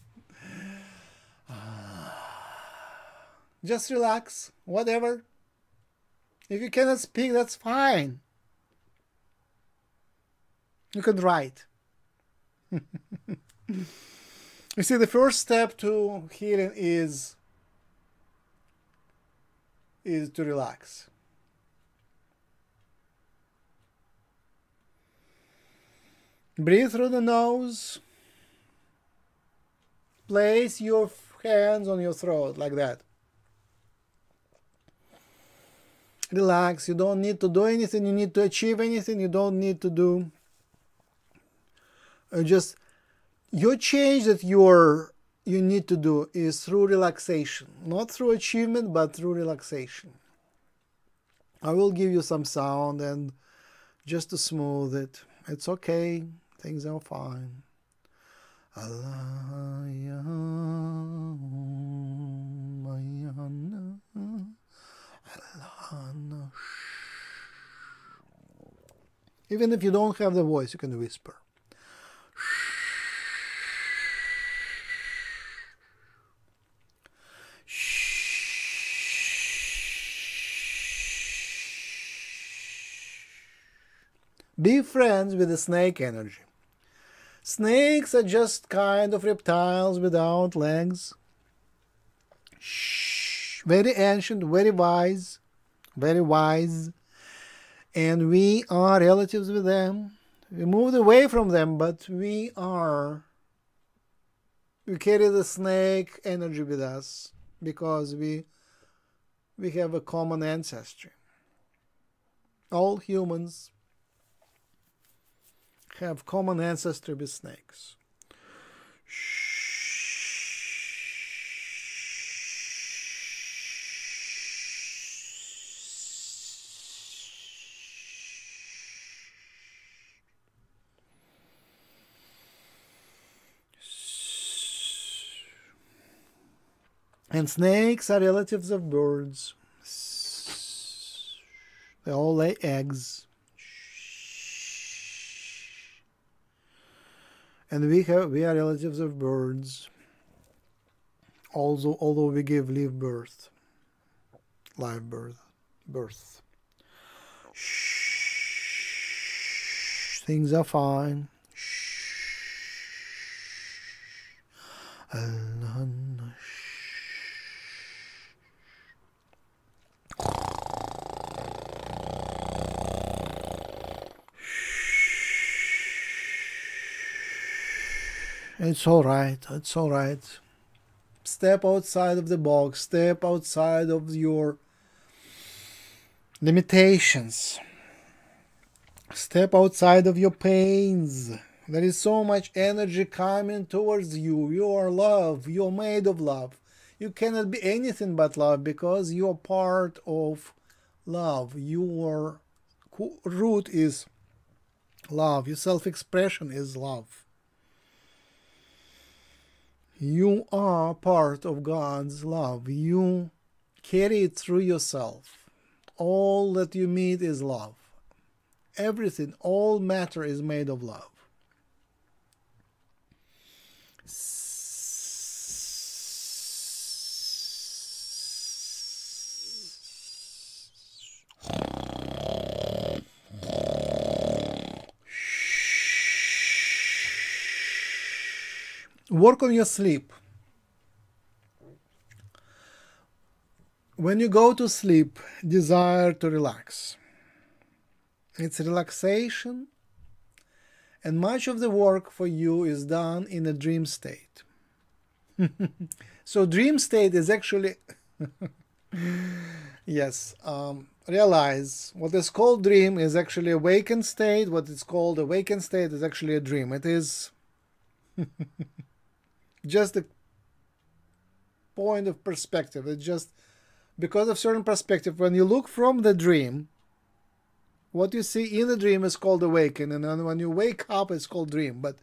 Ah. Just relax. Whatever. If you cannot speak, that's fine. You can write. you see, the first step to healing is is to relax. Breathe through the nose. Place your hands on your throat like that. Relax. You don't need to do anything. You need to achieve anything. You don't need to do. Uh, just your change that you're you need to do is through relaxation, not through achievement, but through relaxation. I will give you some sound and just to smooth it. It's okay. Things are fine. Even if you don't have the voice, you can whisper. Be friends with the snake energy. Snakes are just kind of reptiles without legs. Very ancient, very wise, very wise. And we are relatives with them. We moved away from them, but we are. We carry the snake energy with us because we we have a common ancestry. All humans have common ancestry with snakes. And snakes are relatives of birds. They all lay eggs. and we have we are relatives of birds also although we give live birth live birth birth things are fine It's all right. It's all right. Step outside of the box. Step outside of your limitations. Step outside of your pains. There is so much energy coming towards you. You are love. You're made of love. You cannot be anything but love because you are part of love. Your root is love. Your self expression is love. You are part of God's love. You carry it through yourself. All that you meet is love. Everything, all matter is made of love. Work on your sleep. When you go to sleep, desire to relax. It's relaxation, and much of the work for you is done in a dream state. so, dream state is actually, yes, um, realize what is called dream is actually awakened state. What is called awakened state is actually a dream. It is just a point of perspective. It's just because of certain perspective. When you look from the dream, what you see in the dream is called awakening, and when you wake up, it's called dream. But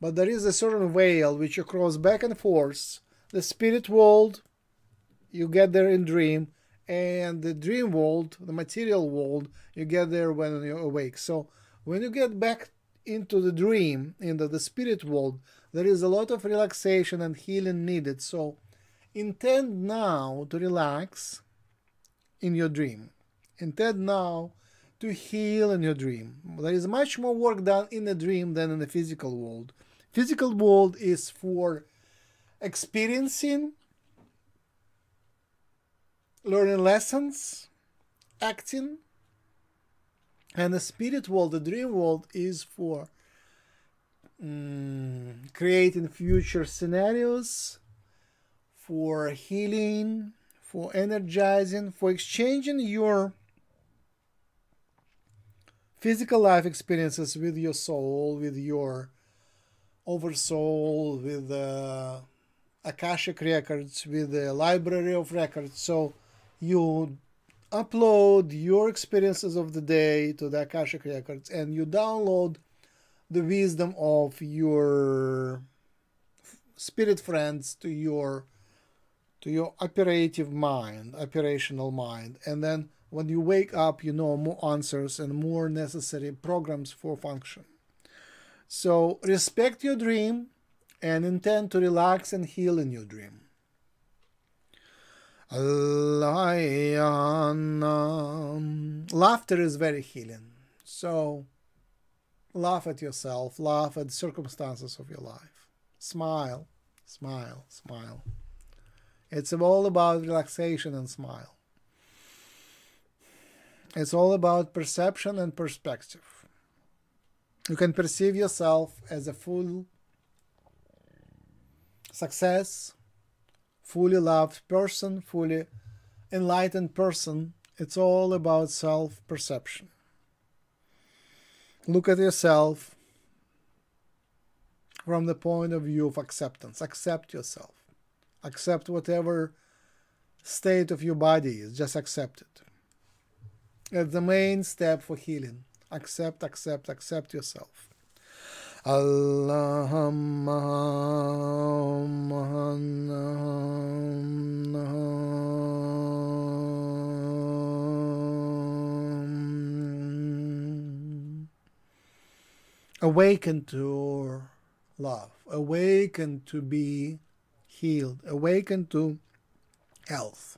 but there is a certain veil which you cross back and forth. The spirit world, you get there in dream, and the dream world, the material world, you get there when you awake. So when you get back into the dream, into the spirit world, there is a lot of relaxation and healing needed. So intend now to relax in your dream. Intend now to heal in your dream. There is much more work done in the dream than in the physical world. Physical world is for experiencing, learning lessons, acting, and the spirit world, the dream world, is for um, creating future scenarios, for healing, for energizing, for exchanging your physical life experiences with your soul, with your oversoul, with the Akashic records, with the library of records. So you upload your experiences of the day to the Akashic records and you download the wisdom of your spirit friends to your to your operative mind, operational mind, and then when you wake up, you know more answers and more necessary programs for function. So respect your dream and intend to relax and heal in your dream. Laughter is very healing. So laugh at yourself, laugh at circumstances of your life. Smile, smile, smile. It's all about relaxation and smile. It's all about perception and perspective. You can perceive yourself as a full success, fully loved person, fully enlightened person. It's all about self perception. Look at yourself from the point of view of acceptance. Accept yourself. Accept whatever state of your body is, just accept it. It's the main step for healing. Accept, accept, accept yourself. Awaken to love, awaken to be healed, awaken to health,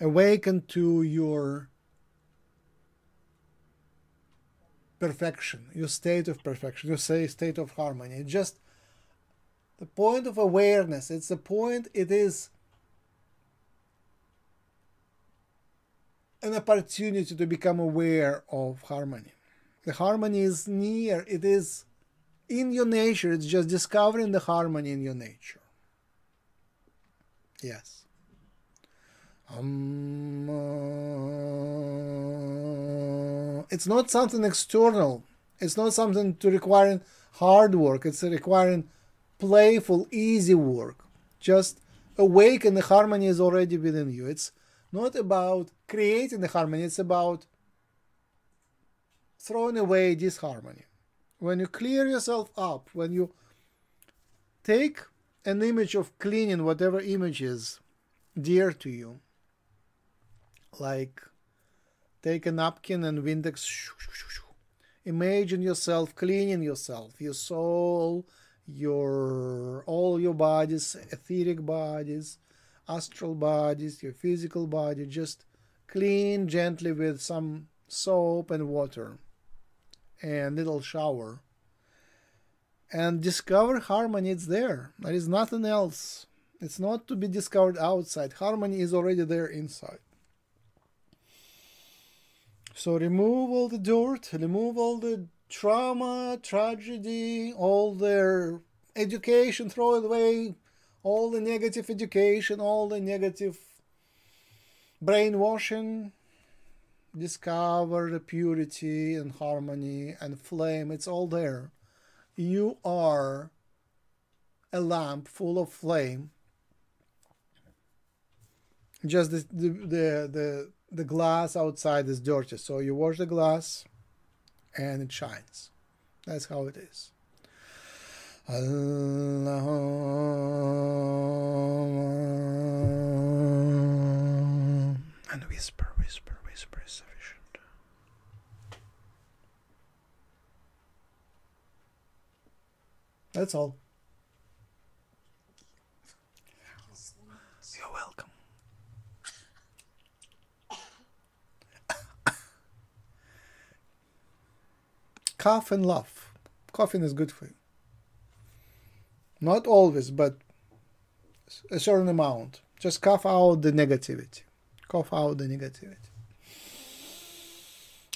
awaken to your perfection, your state of perfection, your state of harmony. It's just the point of awareness. It's the point. It is an opportunity to become aware of harmony. The harmony is near. It is in your nature. It's just discovering the harmony in your nature. Yes. Um, uh, it's not something external. It's not something to requiring hard work. It's requiring playful, easy work. Just awaken the harmony is already within you. It's not about creating the harmony. It's about throwing away disharmony. When you clear yourself up, when you take an image of cleaning whatever image is dear to you, like take a napkin and Windex. Imagine yourself cleaning yourself, your soul, your all your bodies, etheric bodies, astral bodies, your physical body. Just clean gently with some soap and water and little shower. and discover harmony. It's there. There is nothing else. It's not to be discovered outside. Harmony is already there inside. So remove all the dirt, remove all the trauma, tragedy, all their education, throw it away, all the negative education, all the negative brainwashing. Discover the purity and harmony and flame. It's all there. You are a lamp full of flame. Just the the the, the, the glass outside is dirty, so you wash the glass and it shines. That's how it is. Allah and whisper, whisper, whisper is sufficient. That's all. You're welcome. Cough and laugh. Coughing is good for you. Not always, but a certain amount. Just cough out the negativity. Cough out the negativity.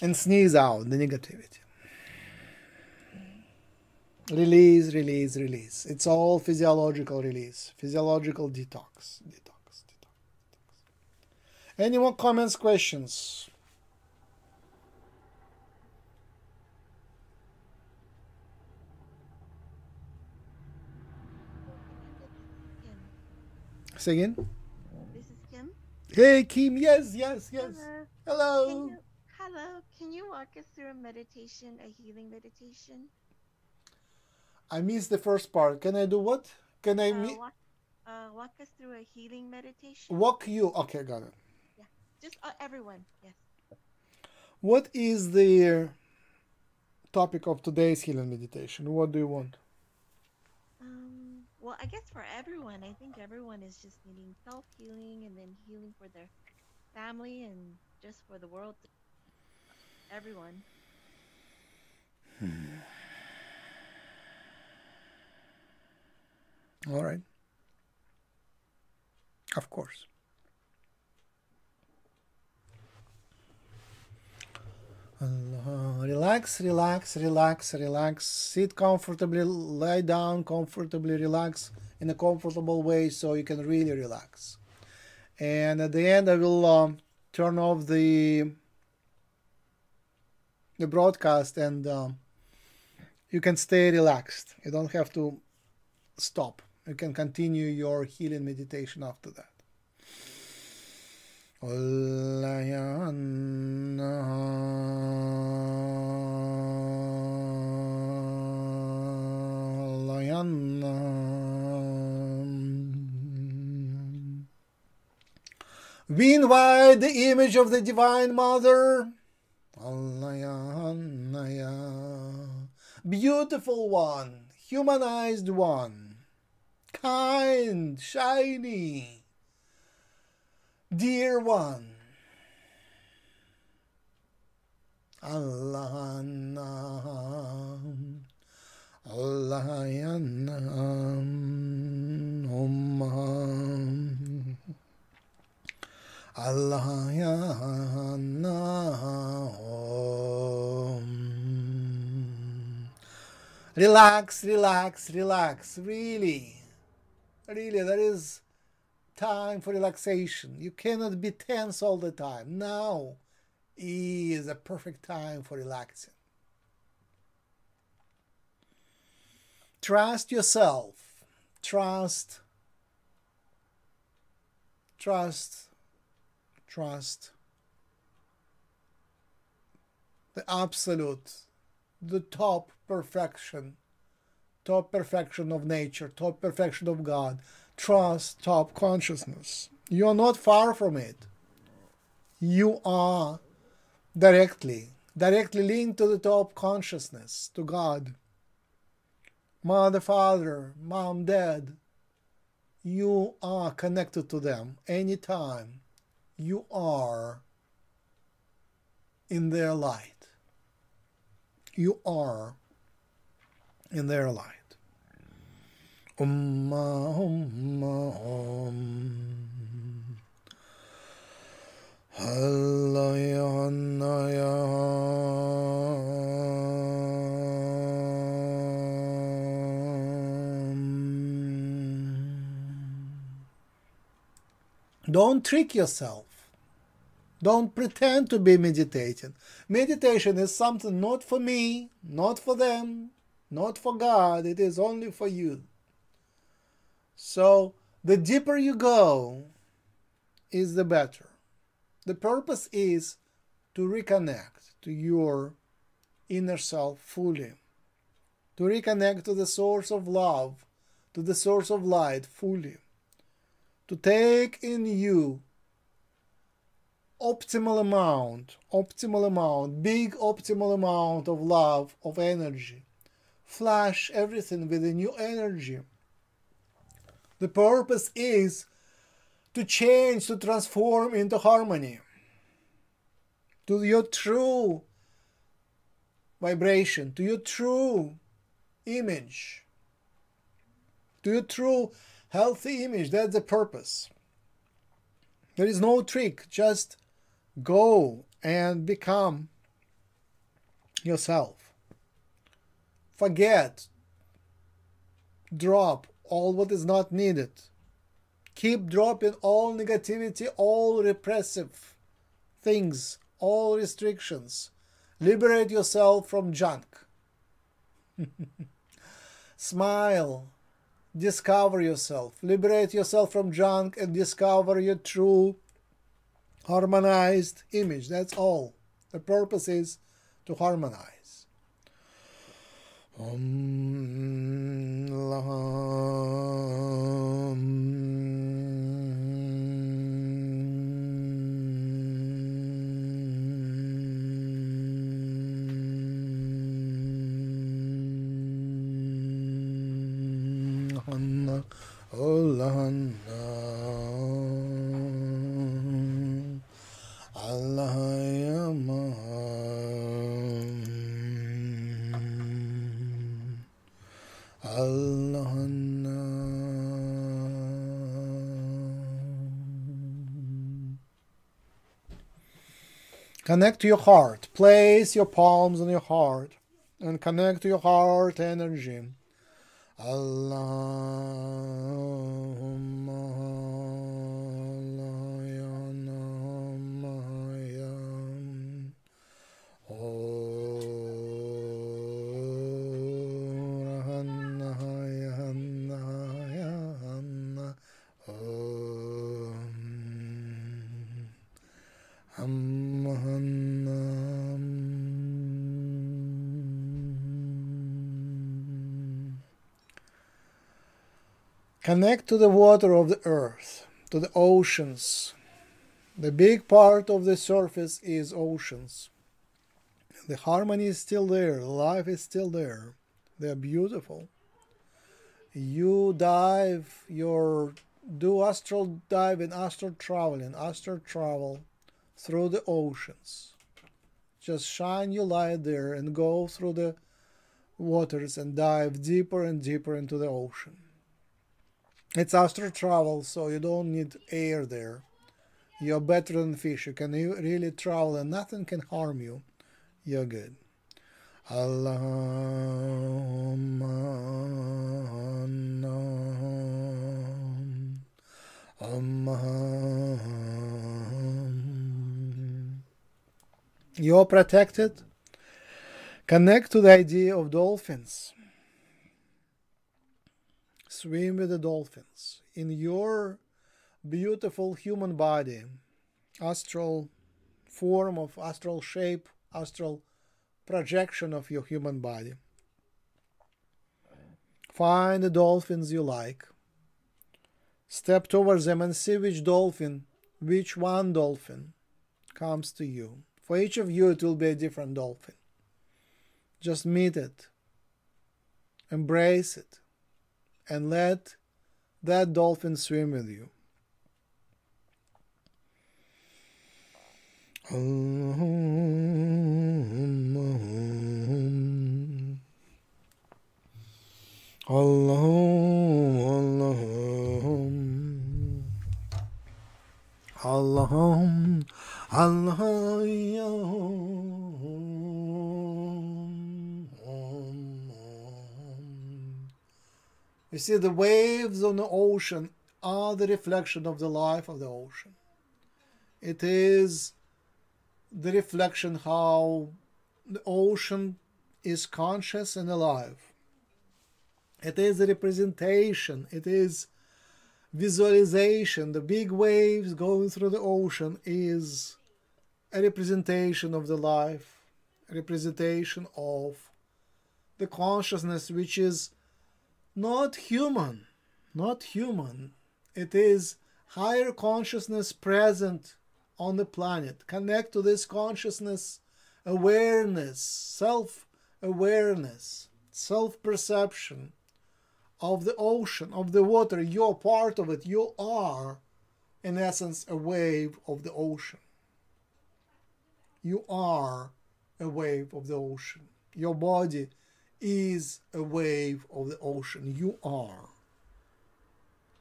And sneeze out the negativity. Release, release, release. It's all physiological release. Physiological detox. Detox, detox, detox. Any more comments, questions? Say again. This is Kim. Hey, Kim. Yes, yes, yes. Hello. Can you, hello. Can you walk us through a meditation, a healing meditation? I missed the first part. Can I do what? Can I Uh, mi- walk, uh, walk us through a healing meditation. walk you? Okay, got it. Yeah, just uh, everyone. Yes. What is the topic of today's healing meditation? What do you want? Um. Well, I guess for everyone, I think everyone is just needing self healing and then healing for their family and just for the world. Everyone. All right. Of course. Relax, relax, relax, relax. Sit comfortably, lie down comfortably, relax in a comfortable way so you can really relax. And at the end, I will um, turn off the the broadcast and um, you can stay relaxed. You don't have to stop. You can continue your healing meditation after that. We invite the image of the Divine Mother. Beautiful one, humanized one, kind, shiny, dear one. Allah Allah Allah Relax, relax, relax. Really, really, there is time for relaxation. You cannot be tense all the time. Now is a perfect time for relaxing. Trust yourself. Trust. Trust. Trust. The absolute, the top perfection, top perfection of nature, top perfection of God. Trust top consciousness. You are not far from it. You are directly, directly linked to the top consciousness, to God. Mother, Father, Mom, Dad, you are connected to them anytime you are in their light. You are in their light. Om, om, om. Don't trick yourself. Don't pretend to be meditating. Meditation is something not for me, not for them, not for God. It is only for you. So the deeper you go, is the better. The purpose is to reconnect to your inner self fully, to reconnect to the source of love, to the source of light fully, to take in you optimal amount, optimal amount, big optimal amount of love, of energy. Flash everything with a new energy. The purpose is to change, to transform into harmony, to your true vibration, to your true image, to your true healthy image. That's the purpose. There is no trick, just go and become yourself. Forget, drop all what is not needed keep dropping all negativity, all repressive things, all restrictions. Liberate yourself from junk. Smile. Discover yourself. Liberate yourself from junk and discover your true harmonized image. That's all. The purpose is to harmonize. Om Connect to your heart. Place your palms on your heart and connect to your heart energy. Connect to the water of the earth, to the oceans. The big part of the surface is oceans. The harmony is still there, life is still there. They're beautiful. You dive, your do astral diving, astral traveling, astral travel through the oceans. Just shine your light there and go through the waters and dive deeper and deeper into the ocean. It's astral travel, so you don't need air there. You're better than fish. You can really travel and nothing can harm you. You're good. You're protected. Connect to the idea of dolphins swim with the dolphins in your beautiful human body, astral form of astral shape, astral projection of your human body. Find the dolphins you like. Step towards them and see which dolphin, which one dolphin comes to you. For each of you, it will be a different dolphin. Just meet it, embrace it and let that dolphin swim with you. Allahum, Allahum, Allahum. You see, the waves on the ocean are the reflection of the life of the ocean. It is the reflection how the ocean is conscious and alive. It is a representation, it is visualization. The big waves going through the ocean is a representation of the life, a representation of the consciousness which is not human, not human. It is higher consciousness present on the planet. Connect to this consciousness, awareness, self awareness, self perception of the ocean, of the water. You're part of it. You are, in essence, a wave of the ocean. You are a wave of the ocean. Your body is a wave of the ocean. You are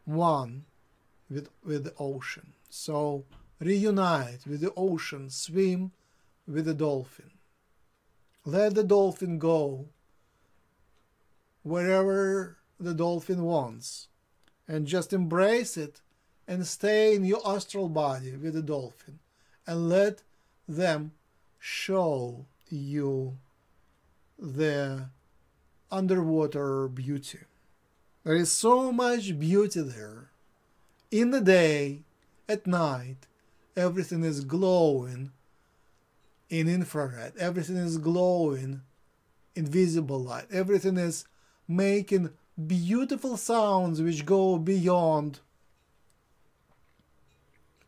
one with, with the ocean. So reunite with the ocean, swim with the dolphin. Let the dolphin go wherever the dolphin wants and just embrace it and stay in your astral body with the dolphin and let them show you the underwater beauty. There is so much beauty there. In the day, at night, everything is glowing in infrared, everything is glowing in visible light, everything is making beautiful sounds which go beyond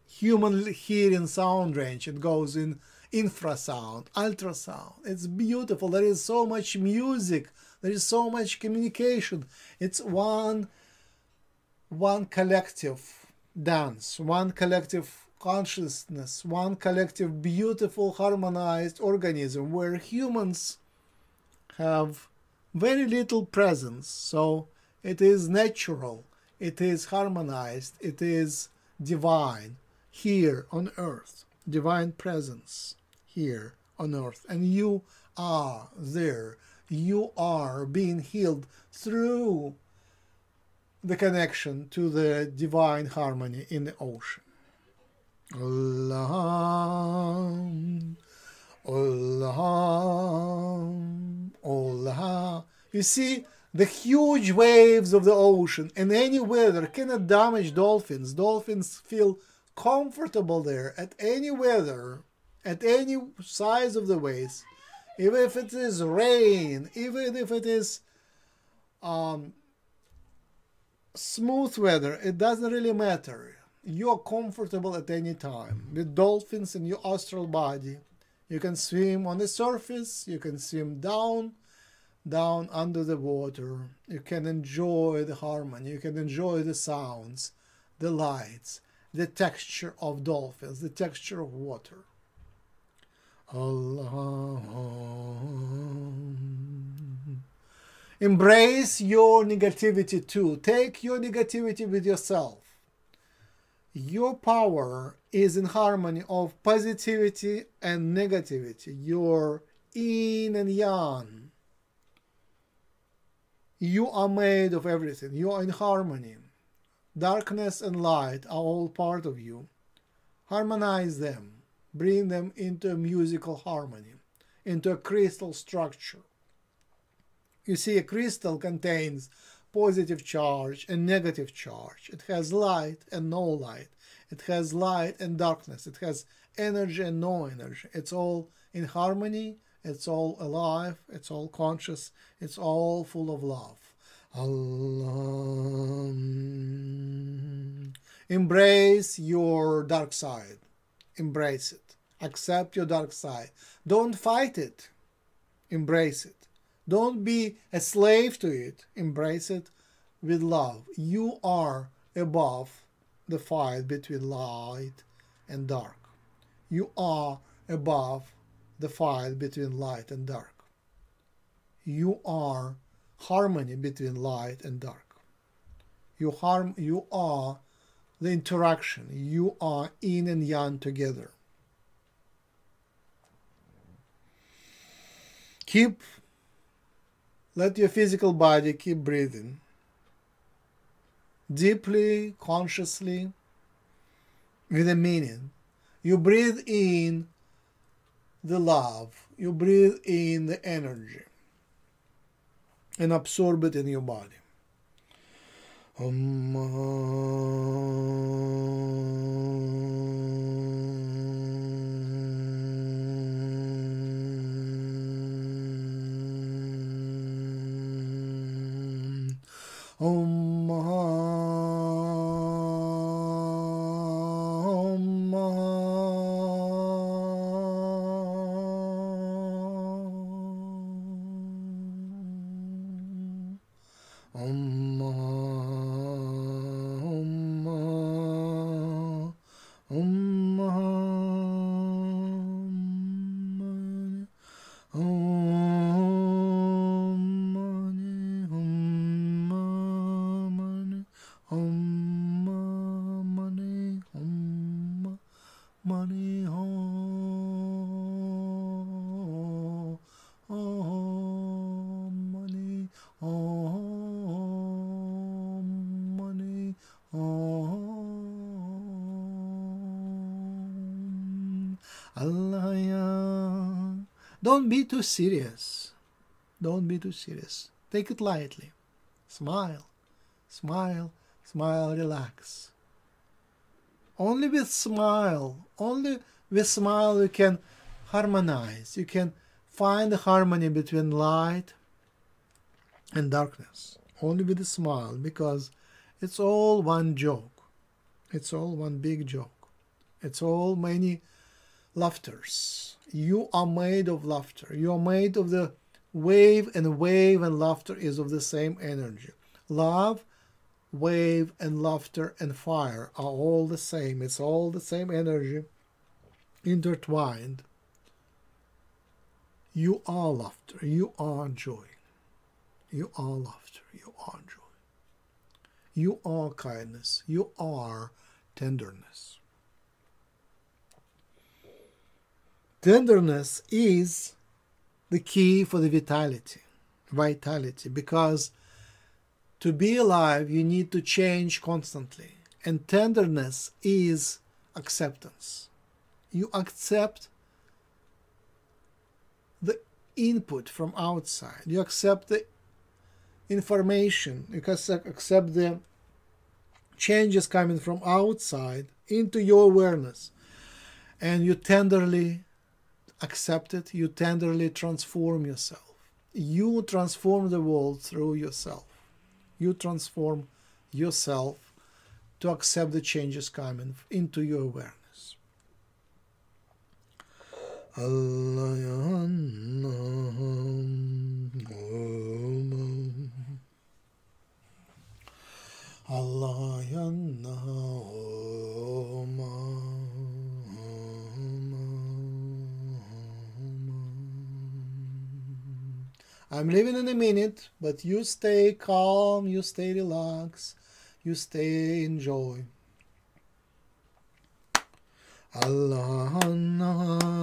human hearing sound range. It goes in infrasound, ultrasound. It's beautiful. There is so much music. There is so much communication. It's one one collective dance, one collective consciousness, one collective beautiful harmonized organism where humans have very little presence. So it is natural, it is harmonized, it is divine here on earth, divine presence here on earth. And you are there. You are being healed through the connection to the divine harmony in the ocean. Allah, Allah, Allah. You see, the huge waves of the ocean and any weather cannot damage dolphins. Dolphins feel comfortable there at any weather, at any size of the waves, even if it is rain, even if it is um, smooth weather, it doesn't really matter. You're comfortable at any time. With dolphins in your astral body, you can swim on the surface, you can swim down, down under the water. You can enjoy the harmony, you can enjoy the sounds, the lights, the texture of dolphins, the texture of water. Allah. Embrace your negativity too. Take your negativity with yourself. Your power is in harmony of positivity and negativity. Your yin and yang. You are made of everything. You are in harmony. Darkness and light are all part of you. Harmonize them. Bring them into a musical harmony, into a crystal structure. You see, a crystal contains positive charge and negative charge. It has light and no light. It has light and darkness. It has energy and no energy. It's all in harmony. It's all alive. It's all conscious. It's all full of love. Allah. Embrace your dark side. Embrace it. Accept your dark side. Don't fight it. Embrace it. Don't be a slave to it. Embrace it with love. You are above the fight between light and dark. You are above the fight between light and dark. You are harmony between light and dark. You harm you are the interaction. You are yin and yang together. Keep let your physical body keep breathing deeply, consciously, with a meaning. You breathe in the love, you breathe in the energy, and absorb it in your body. Om. Om. Don't be too serious. Don't be too serious. Take it lightly. Smile, smile, smile, relax. Only with smile, only with smile you can harmonize. You can find the harmony between light and darkness. Only with a smile, because it's all one joke. It's all one big joke. It's all many laughters. You are made of laughter. You are made of the wave, and wave and laughter is of the same energy. Love, wave, and laughter and fire are all the same. It's all the same energy intertwined. You are laughter. You are joy. You are laughter. You are joy. You are kindness. You are tenderness. Tenderness is the key for the vitality, vitality, because to be alive, you need to change constantly. And tenderness is acceptance. You accept the input from outside, you accept the information, you accept the changes coming from outside into your awareness, and you tenderly accept it, you tenderly transform yourself. You transform the world through yourself you transform yourself to accept the changes coming into your awareness. Allah I'm leaving in a minute, but you stay calm, you stay relaxed, you stay enjoy. Allah Anna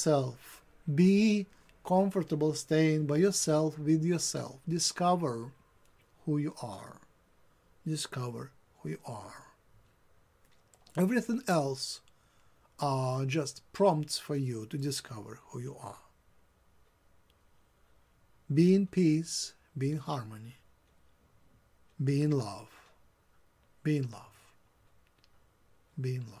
yourself. Be comfortable staying by yourself with yourself. Discover who you are. Discover who you are. Everything else are just prompts for you to discover who you are. Be in peace, be in harmony, be in love, be in love, be in love. Allah, Allah, Allah, Allah,